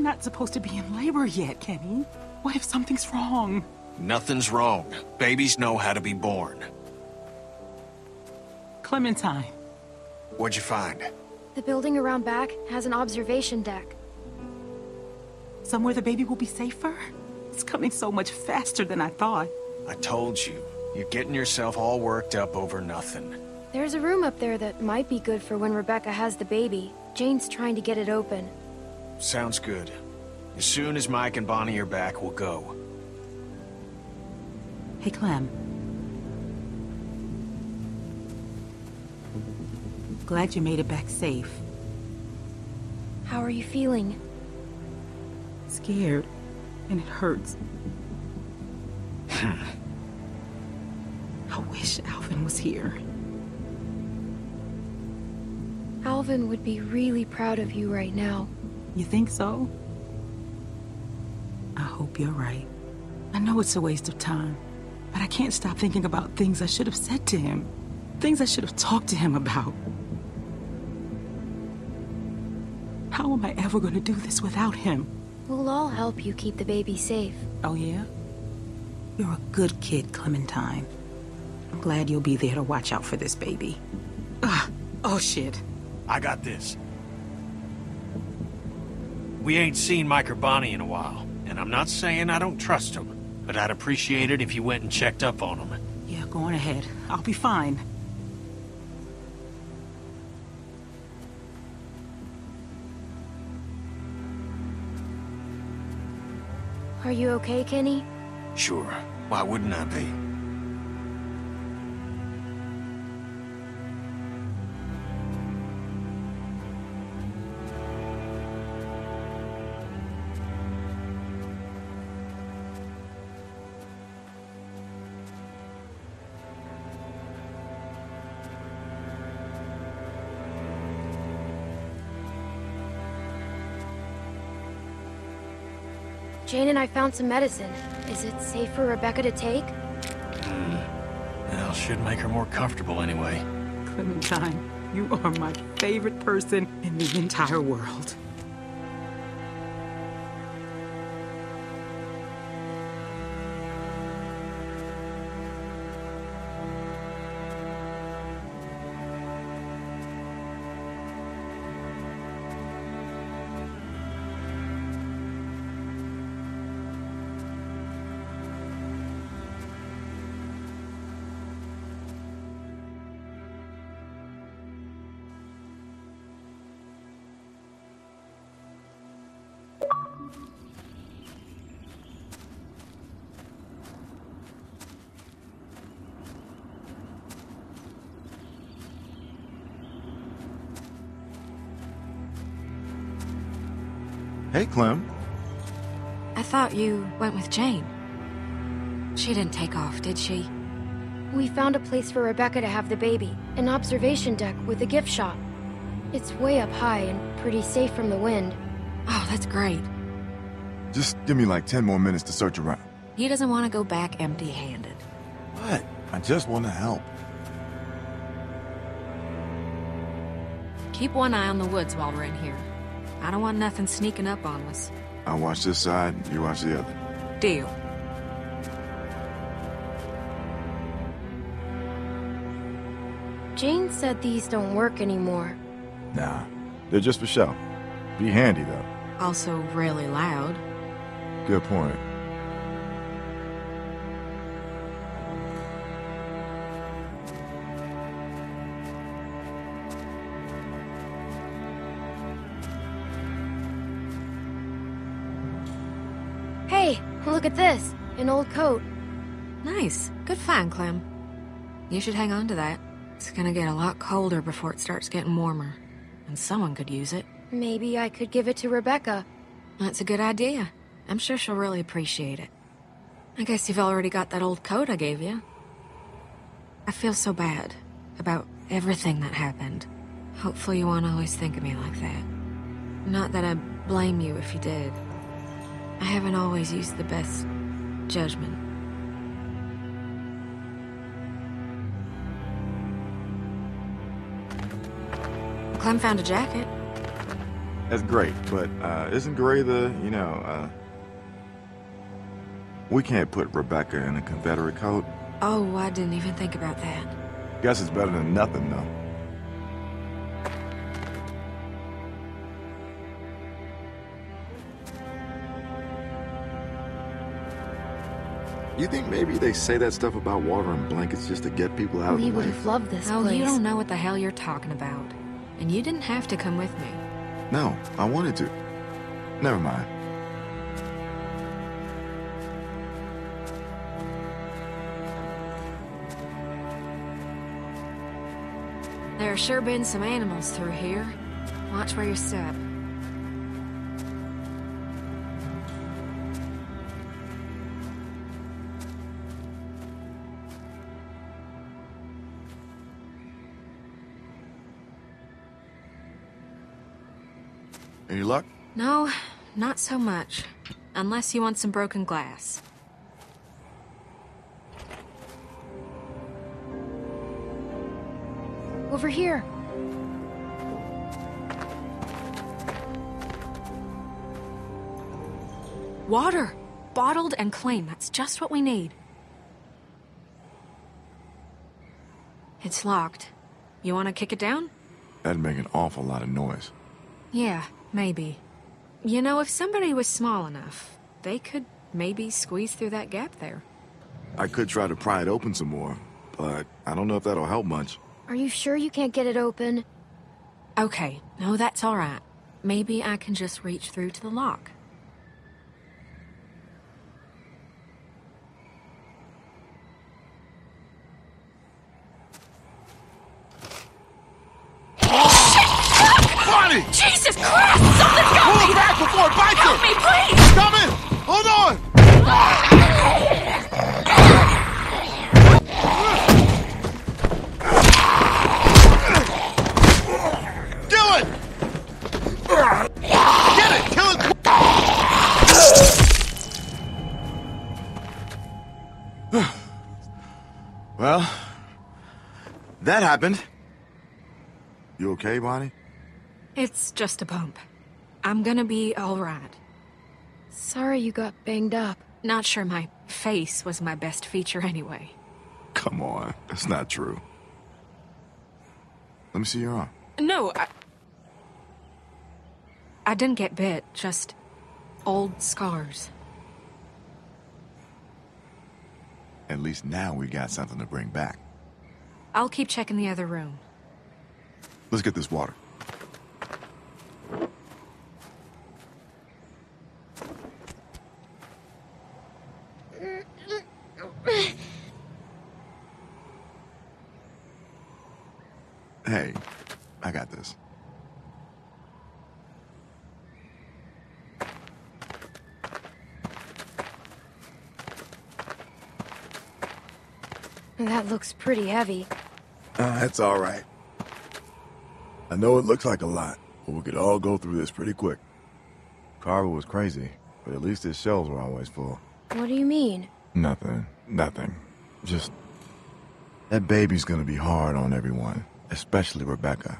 I'm not supposed to be in labor yet, Kenny. What if something's wrong? Nothing's wrong. Babies know how to be born. Clementine. What'd you find? The building around back has an observation deck. Somewhere the baby will be safer? It's coming so much faster than I thought. I told you. You're getting yourself all worked up over nothing. There's a room up there that might be good for when Rebecca has the baby. Jane's trying to get it open. Sounds good. As soon as Mike and Bonnie are back, we'll go. Hey, Clem. Glad you made it back safe. How are you feeling? Scared. And it hurts. I wish Alvin was here. Alvin would be really proud of you right now. You think so? I hope you're right. I know it's a waste of time, but I can't stop thinking about things I should have said to him. Things I should have talked to him about. How am I ever going to do this without him? We'll all help you keep the baby safe. Oh, yeah? You're a good kid, Clementine. I'm glad you'll be there to watch out for this baby. Ugh. Oh, shit. I got this. We ain't seen Mike or Bonnie in a while, and I'm not saying I don't trust them, but I'd appreciate it if you went and checked up on them. Yeah, go on ahead. I'll be fine. Are you okay, Kenny? Sure. Why wouldn't I be? I found some medicine. Is it safe for Rebecca to take? Uh, well, should make her more comfortable anyway. Clementine, you are my favorite person in the entire world. Hey, Clem. I thought you went with Jane. She didn't take off, did she? We found a place for Rebecca to have the baby. An observation deck with a gift shop. It's way up high and pretty safe from the wind. Oh, that's great. Just give me like 10 more minutes to search around. He doesn't want to go back empty-handed. What? I just want to help. Keep one eye on the woods while we're in here. I don't want nothing sneaking up on us. I'll watch this side, you watch the other. Deal. Jane said these don't work anymore. Nah, they're just for show. Be handy, though. Also really loud. Good point. At this. An old coat. Nice. Good find, Clem. You should hang on to that. It's gonna get a lot colder before it starts getting warmer. And someone could use it. Maybe I could give it to Rebecca. That's a good idea. I'm sure she'll really appreciate it. I guess you've already got that old coat I gave you. I feel so bad about everything that happened. Hopefully you won't always think of me like that. Not that I blame you if you did. I haven't always used the best judgment. Clem found a jacket. That's great, but uh, isn't Gray the, you know, uh... We can't put Rebecca in a Confederate coat. Oh, I didn't even think about that. Guess it's better than nothing, though. You think maybe they say that stuff about water and blankets just to get people out of We the would way? have loved this Oh, place. you don't know what the hell you're talking about. And you didn't have to come with me. No, I wanted to. Never mind. There have sure been some animals through here. Watch where you step. Any luck? No, not so much. Unless you want some broken glass. Over here. Water! Bottled and clean. That's just what we need. It's locked. You want to kick it down? That'd make an awful lot of noise. Yeah, maybe. You know, if somebody was small enough, they could maybe squeeze through that gap there. I could try to pry it open some more, but I don't know if that'll help much. Are you sure you can't get it open? Okay, no, that's all right. Maybe I can just reach through to the lock. Bonnie! Jesus Christ! Something's got Pull me! back before it bites Help me, please! Coming! Hold on! Kill it! Get it! Kill it! Well, that happened. You okay, Bonnie? It's just a bump. I'm gonna be alright. Sorry you got banged up. Not sure my face was my best feature anyway. Come on, that's not true. Let me see your arm. No, I... I didn't get bit, just old scars. At least now we got something to bring back. I'll keep checking the other room. Let's get this water. Hey, I got this. That looks pretty heavy. Uh, it's all right. I know it looks like a lot, but we could all go through this pretty quick. Carver was crazy, but at least his shelves were always full. What do you mean? Nothing. Nothing. Just... That baby's gonna be hard on everyone, especially Rebecca.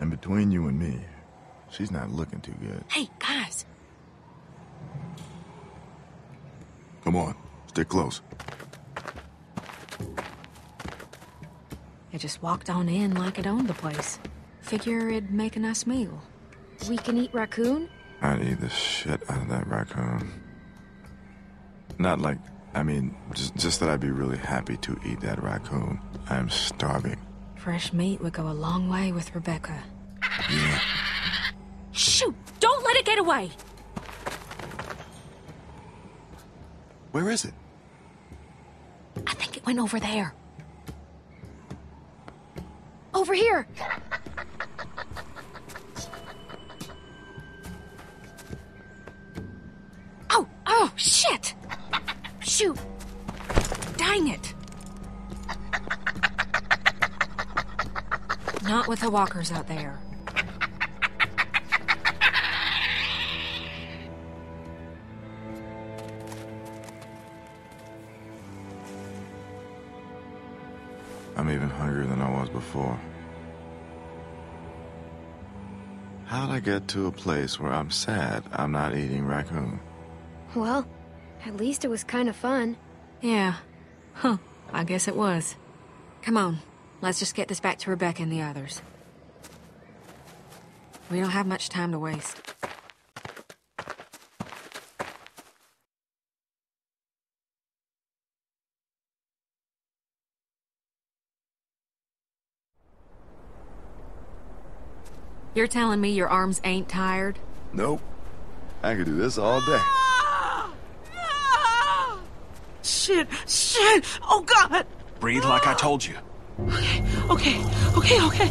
And between you and me, she's not looking too good. Hey, guys! Come on, stick close. It just walked on in like it owned the place. Figure it'd make a nice meal. We can eat raccoon? I'd eat the shit out of that raccoon. Not like, I mean, just, just that I'd be really happy to eat that raccoon. I am starving. Fresh meat would go a long way with Rebecca. Yeah. Shoot! Don't let it get away! Where is it? I think it went over there. Over here! Not the walkers out there. I'm even hungrier than I was before. How'd I get to a place where I'm sad I'm not eating raccoon? Well, at least it was kind of fun. Yeah. Huh. I guess it was. Come on. Let's just get this back to Rebecca and the others. We don't have much time to waste. You're telling me your arms ain't tired? Nope. I could do this all day. Shit, shit! Oh God! Breathe like I told you. Okay, okay, okay, okay.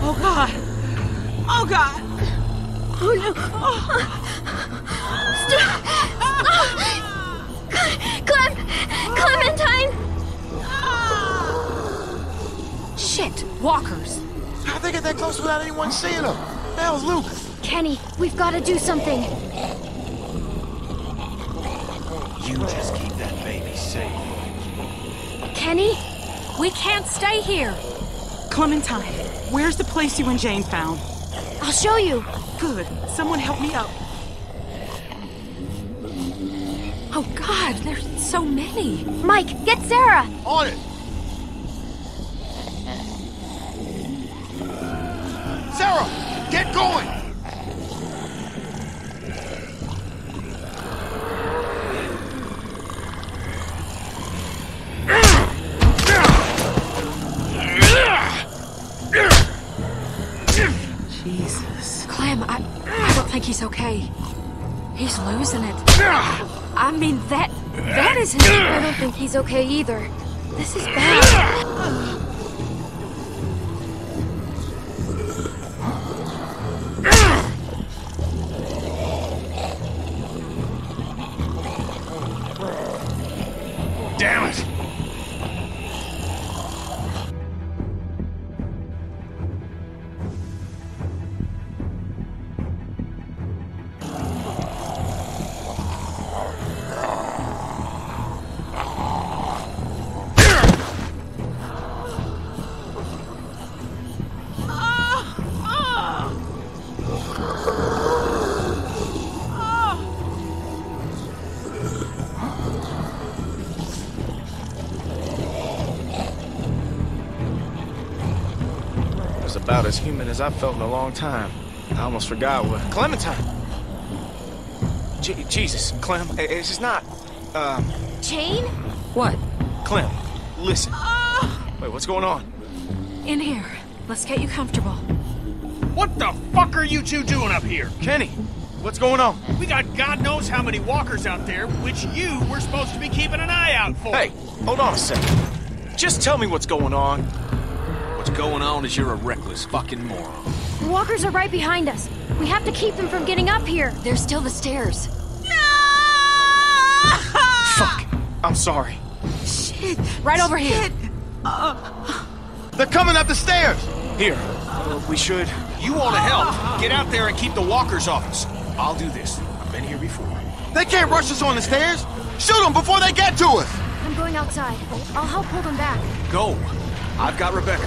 Oh God! Oh God! Oh no! Stop! Oh. Clem! Clementine! Shit! Walkers! How'd they get that close without anyone seeing them? That was Luke. Kenny, we've got to do something. You just keep that baby safe. Kenny? We can't stay here! Clementine, where's the place you and Jane found? I'll show you. Good. Someone help me up. Oh God, there's so many! Mike, get Sarah! On it! Okay either. About as human as I've felt in a long time. I almost forgot what... Clementine! Je Jesus, Clem, i- is this not... Um, Jane? What? Clem, listen. Wait, what's going on? In here. Let's get you comfortable. What the fuck are you two doing up here? Kenny, what's going on? We got God knows how many walkers out there, which you were supposed to be keeping an eye out for. Hey, hold on a second. Just tell me what's going on. What's going on is you're a reckless fucking moron. The walkers are right behind us. We have to keep them from getting up here. There's still the stairs. No! Fuck. I'm sorry. Shit. Right over here. They're coming up the stairs! Here, uh, we should... You want to help? Get out there and keep the walkers off us. I'll do this. I've been here before. They can't rush us on the stairs! Shoot them before they get to us! I'm going outside. I'll help pull them back. Go. I've got Rebecca.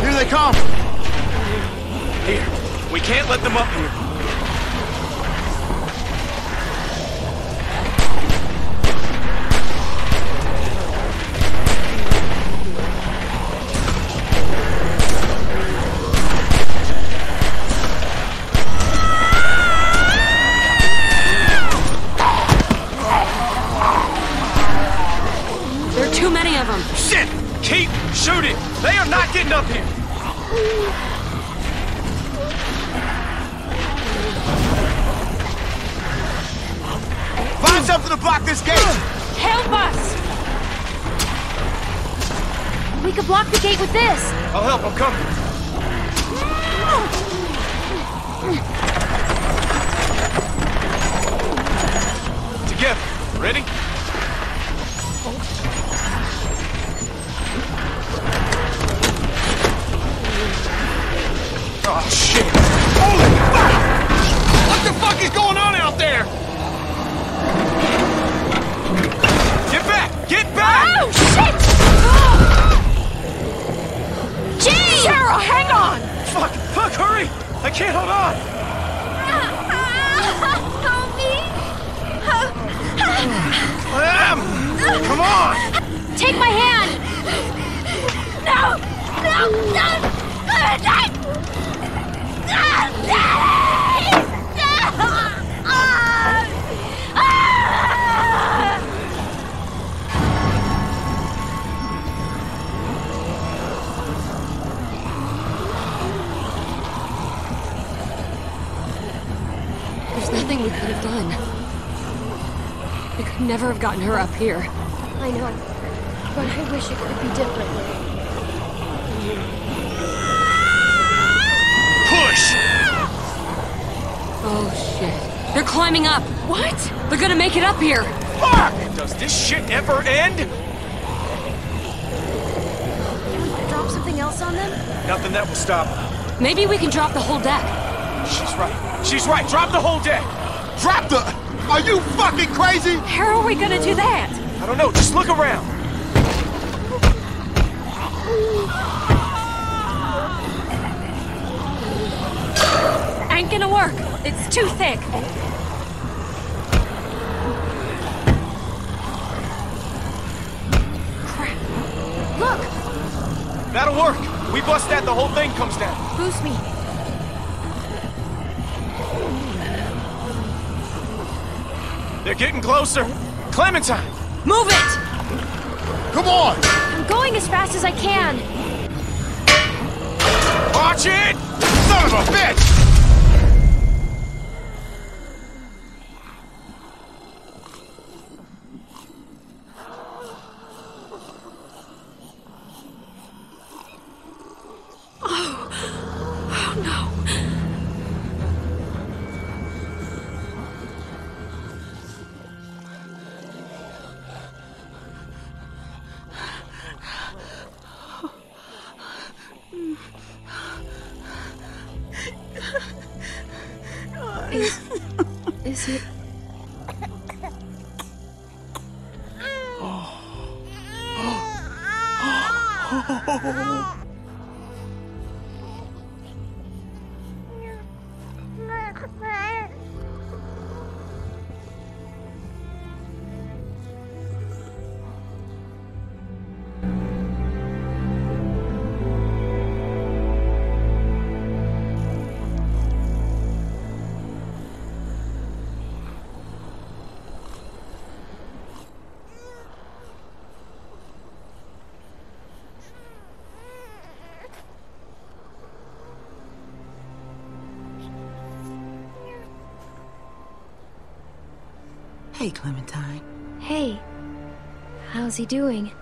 Here they come! Here. We can't let them up here. Take my hand. No! No! No! Clementine! No! Please! No! Ah! Ah! There's nothing we could have done. We could never have gotten her up here. I know, but I wish it could be different. Push! Oh shit. They're climbing up. What? They're gonna make it up here. Fuck! Does this shit ever end? Drop something else on them? Nothing that will stop her. Maybe we can drop the whole deck. She's right. She's right. Drop the whole deck. Drop the... Are you fucking crazy? How are we gonna do that? I don't know. Just look around. Ain't gonna work. It's too thick. Crap. Look! That'll work. We bust that, the whole thing comes down. Boost me. They're getting closer. Clementine! Move it! Come on! Going as fast as I can. Watch it! Son of a bitch! Hey, Clementine. Hey. How's he doing?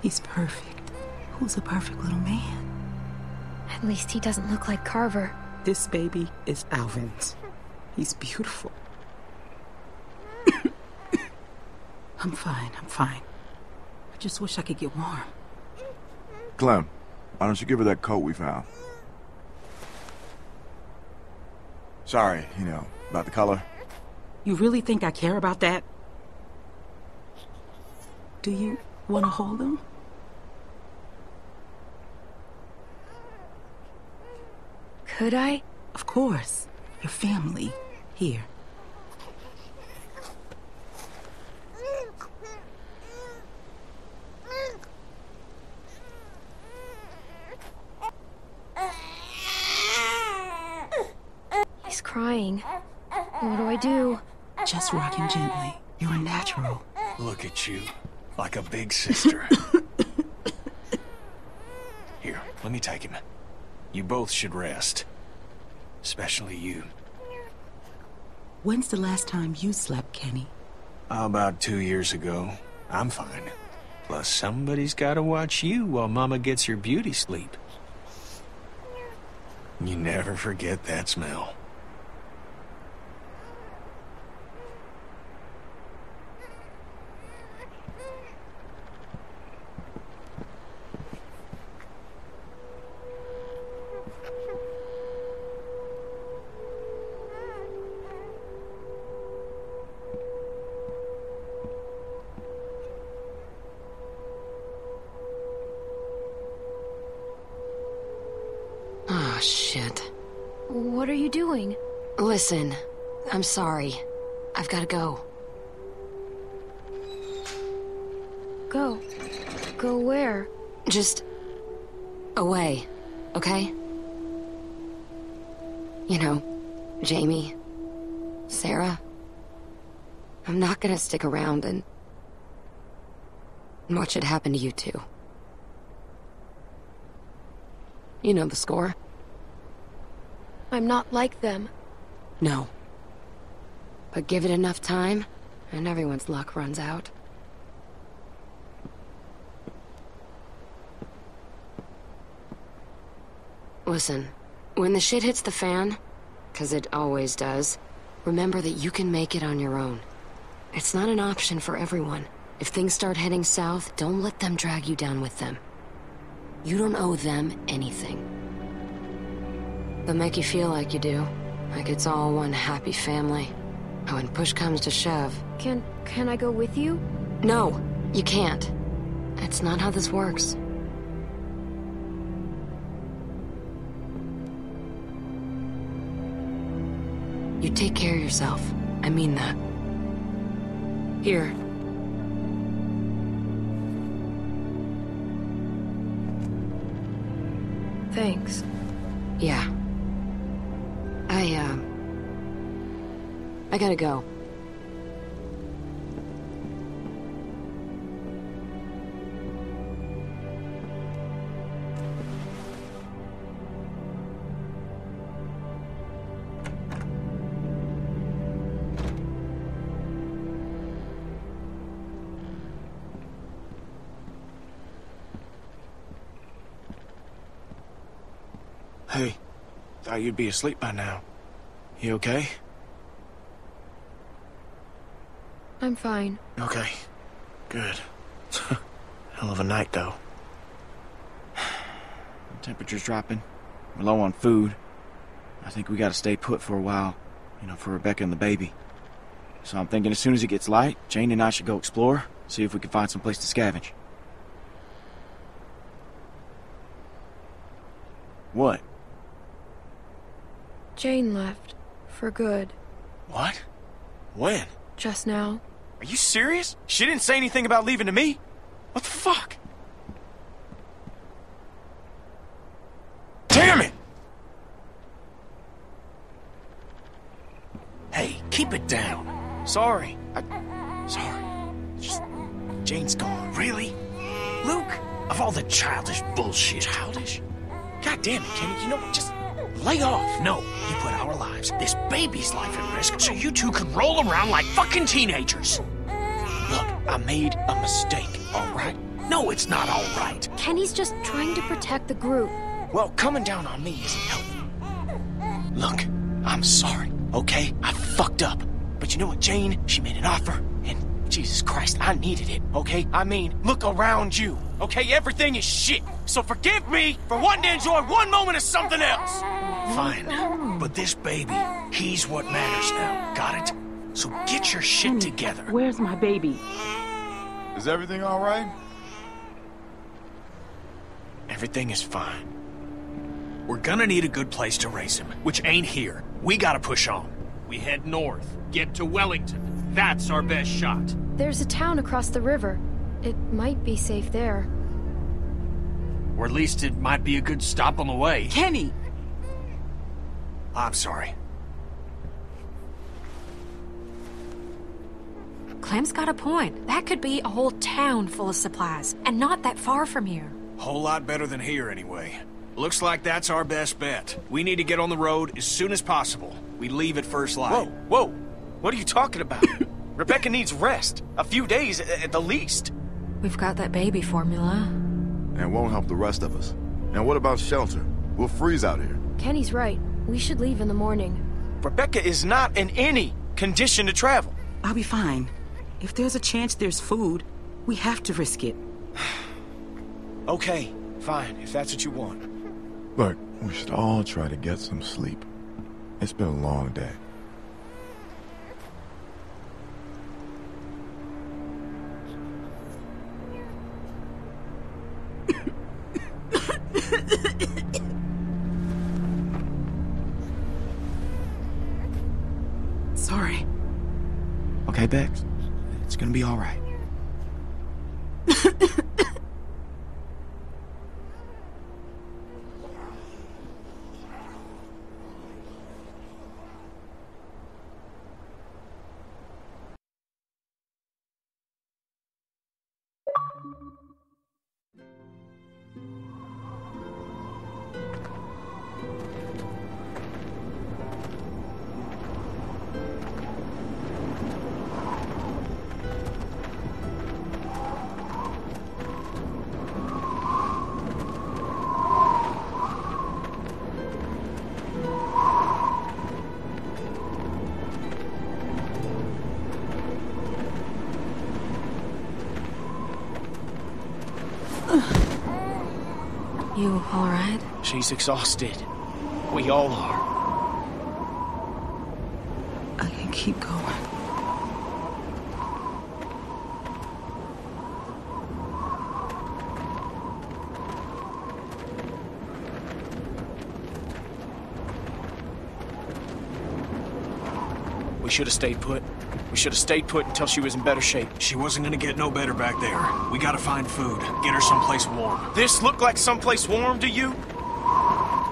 He's perfect. Who's a perfect little man? At least he doesn't look like Carver. This baby is Alvin's. He's beautiful. I'm fine, I'm fine. I just wish I could get warm. Clem, why don't you give her that coat we found? Sorry, you know, about the color. You really think I care about that? Do you want to hold him? Could I? Of course. Your family. Here. He's crying. What do I do? Just rock him gently. You're a natural. Look at you, like a big sister. Here, let me take him. You both should rest. Especially you. When's the last time you slept, Kenny? Oh, about two years ago. I'm fine. Plus, somebody's gotta watch you while Mama gets her beauty sleep. You never forget that smell. Listen, I'm sorry. I've gotta go. Go. Go where? Just away, okay? You know, Jamie, Sarah. I'm not gonna stick around and watch it happen to you two. You know the score. I'm not like them. No. But give it enough time, and everyone's luck runs out. Listen, when the shit hits the fan, because it always does, remember that you can make it on your own. It's not an option for everyone. If things start heading south, don't let them drag you down with them. You don't owe them anything. They'll make you feel like you do. Like it's all one happy family. And when push comes to shove... Can... can I go with you? No, you can't. That's not how this works. You take care of yourself. I mean that. Here. Thanks. Yeah. I gotta go. Hey, thought you'd be asleep by now. You okay? I'm fine. Okay. Good. Hell of a night, though. Temperature's dropping. We're low on food. I think we gotta stay put for a while, you know, for Rebecca and the baby. So I'm thinking as soon as it gets light, Jane and I should go explore, see if we can find some place to scavenge. What? Jane left. For good. What? When? Just now. Are you serious? She didn't say anything about leaving to me? What the fuck? Damn it! Hey, keep it down. Sorry. I... Sorry. Just... Jane's gone. Really? Luke, of all the childish bullshit. Childish? God damn it, Kenny. You know what? Just lay off. No, you put our lives, this baby's life at risk, so you two could roll around like fucking teenagers. Look, I made a mistake, all right? No, it's not all right. Kenny's just trying to protect the group. Well, coming down on me isn't helping. Look, I'm sorry, okay? I fucked up. But you know what, Jane? She made an offer, and Jesus Christ, I needed it, okay? I mean, look around you, okay? Everything is shit. So forgive me for wanting to enjoy one moment of something else. Fine. But this baby, he's what matters now. Got it? So get your shit together. Where's my baby? Is everything all right? Everything is fine. We're gonna need a good place to raise him, which ain't here. We gotta push on. We head north, get to Wellington. That's our best shot. There's a town across the river. It might be safe there. Or at least it might be a good stop on the way. Kenny! I'm sorry. Clem's got a point. That could be a whole town full of supplies, and not that far from here. Whole lot better than here, anyway. Looks like that's our best bet. We need to get on the road as soon as possible. We leave at first light. Whoa, whoa. What are you talking about? Rebecca needs rest. A few days at the least. We've got that baby formula. And won't help the rest of us. And what about shelter? We'll freeze out here. Kenny's right. We should leave in the morning. Rebecca is not in any condition to travel. I'll be fine. If there's a chance there's food, we have to risk it. okay, fine, if that's what you want. Look, we should all try to get some sleep. It's been a long day. She's exhausted. We all are. I can keep going. We should have stayed put. We should have stayed put until she was in better shape. She wasn't gonna get no better back there. We gotta find food. Get her someplace warm. This look like someplace warm to you?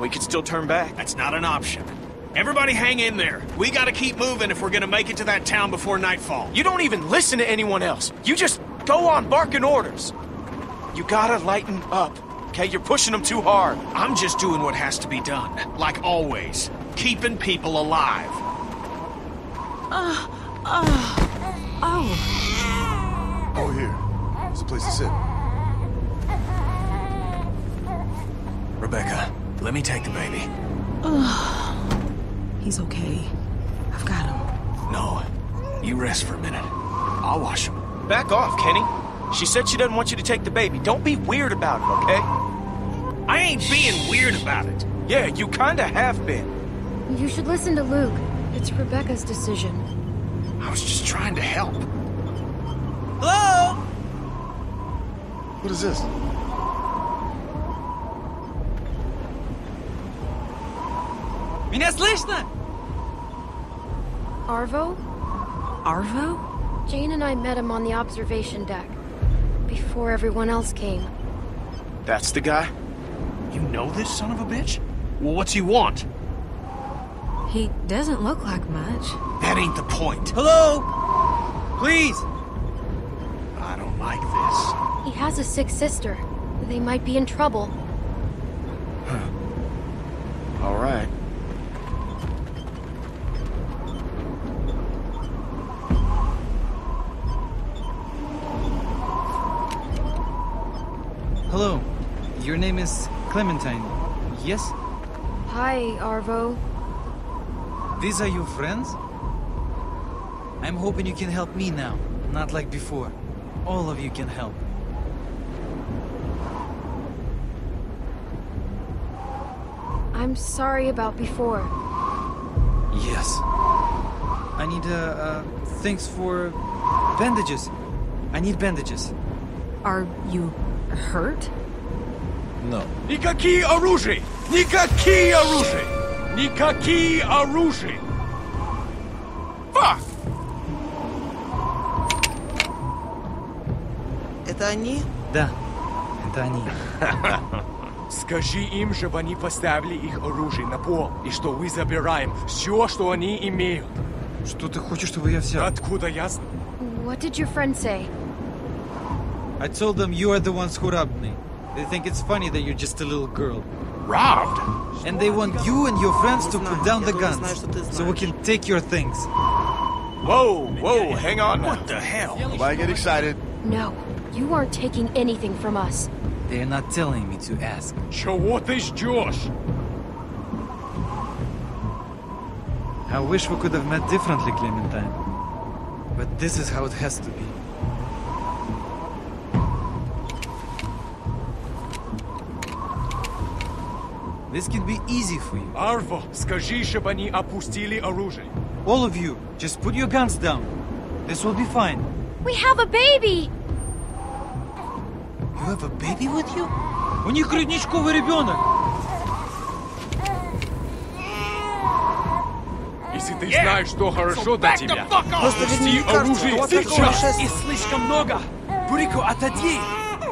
We could still turn back. That's not an option. Everybody hang in there. We gotta keep moving if we're gonna make it to that town before nightfall. You don't even listen to anyone else. You just go on barking orders. You gotta lighten up, okay? You're pushing them too hard. I'm just doing what has to be done. Like always. Keeping people alive. Uh, uh, oh. Oh, here. There's a place to sit. Rebecca, let me take the baby. He's okay. I've got him. No. You rest for a minute. I'll wash him. Back off, Kenny. She said she doesn't want you to take the baby. Don't be weird about it, okay? I ain't being weird about it. Yeah, you kinda have been. You should listen to Luke. It's Rebecca's decision. I was just trying to help. Hello? What is this? Меня слышно? Arvo? Arvo? Jane and I met him on the observation deck. Before everyone else came. That's the guy? You know this son of a bitch? Well, what's he want? He doesn't look like much. That ain't the point. Hello? Please? I don't like this. He has a sick sister. They might be in trouble. All right. Name is Clementine. Yes? Hi, Arvo. These are your friends? I'm hoping you can help me now, not like before. All of you can help. I'm sorry about before. Yes. I need, uh, uh, thanks for bandages. I need bandages. Are you hurt? No. Никакие оружия! Никакие оружия! Никакие оружия! Fuck! Это они? Да, это они. Скажи им, чтобы они поставили их оружие на пол, и что мы забираем все, что они имеют. Что ты хочешь, чтобы я взял? Откуда я знаю? What did your friend say? I told them you are the ones who robbed me. They think it's funny that you're just a little girl. Robbed? And they want you and your friends to put down the guns, so we can take your things. Whoa, whoa, hang on. What the hell? Why get excited? No, you aren't taking anything from us. They're not telling me to ask. So what is Josh? I wish we could have met differently, Clementine. But this is how it has to be. This can be easy for you. Арво, скажи, чтобы они опустили оружие. All of you, just put your guns down. This will be fine. We have a baby! You have a baby with you? У них грудничковый ребенок. Если ты знаешь, что хорошо для back the тебя, fuck off! Просто ведь опусти мне кажется, оружие что вот такое сейчас! шествие- И слишком много. Бурико, отойди.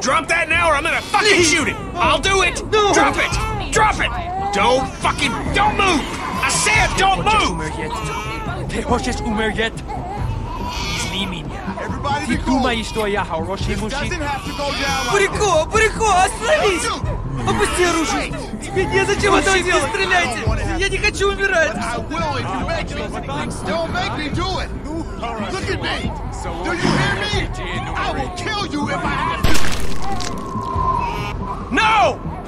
Drop that now or I'm gonna fucking shoot it! I'll do it! No. Drop it! Drop it! Don't fucking... Don't move! I said don't move! Ты хочешь умереть? Извини меня. Ты думаешь, что я хороший мужчина? Брико, Брико, остановись! Опусти оружие! Тебе не зачем это делать! Стреляйте! Я не хочу умирать! No!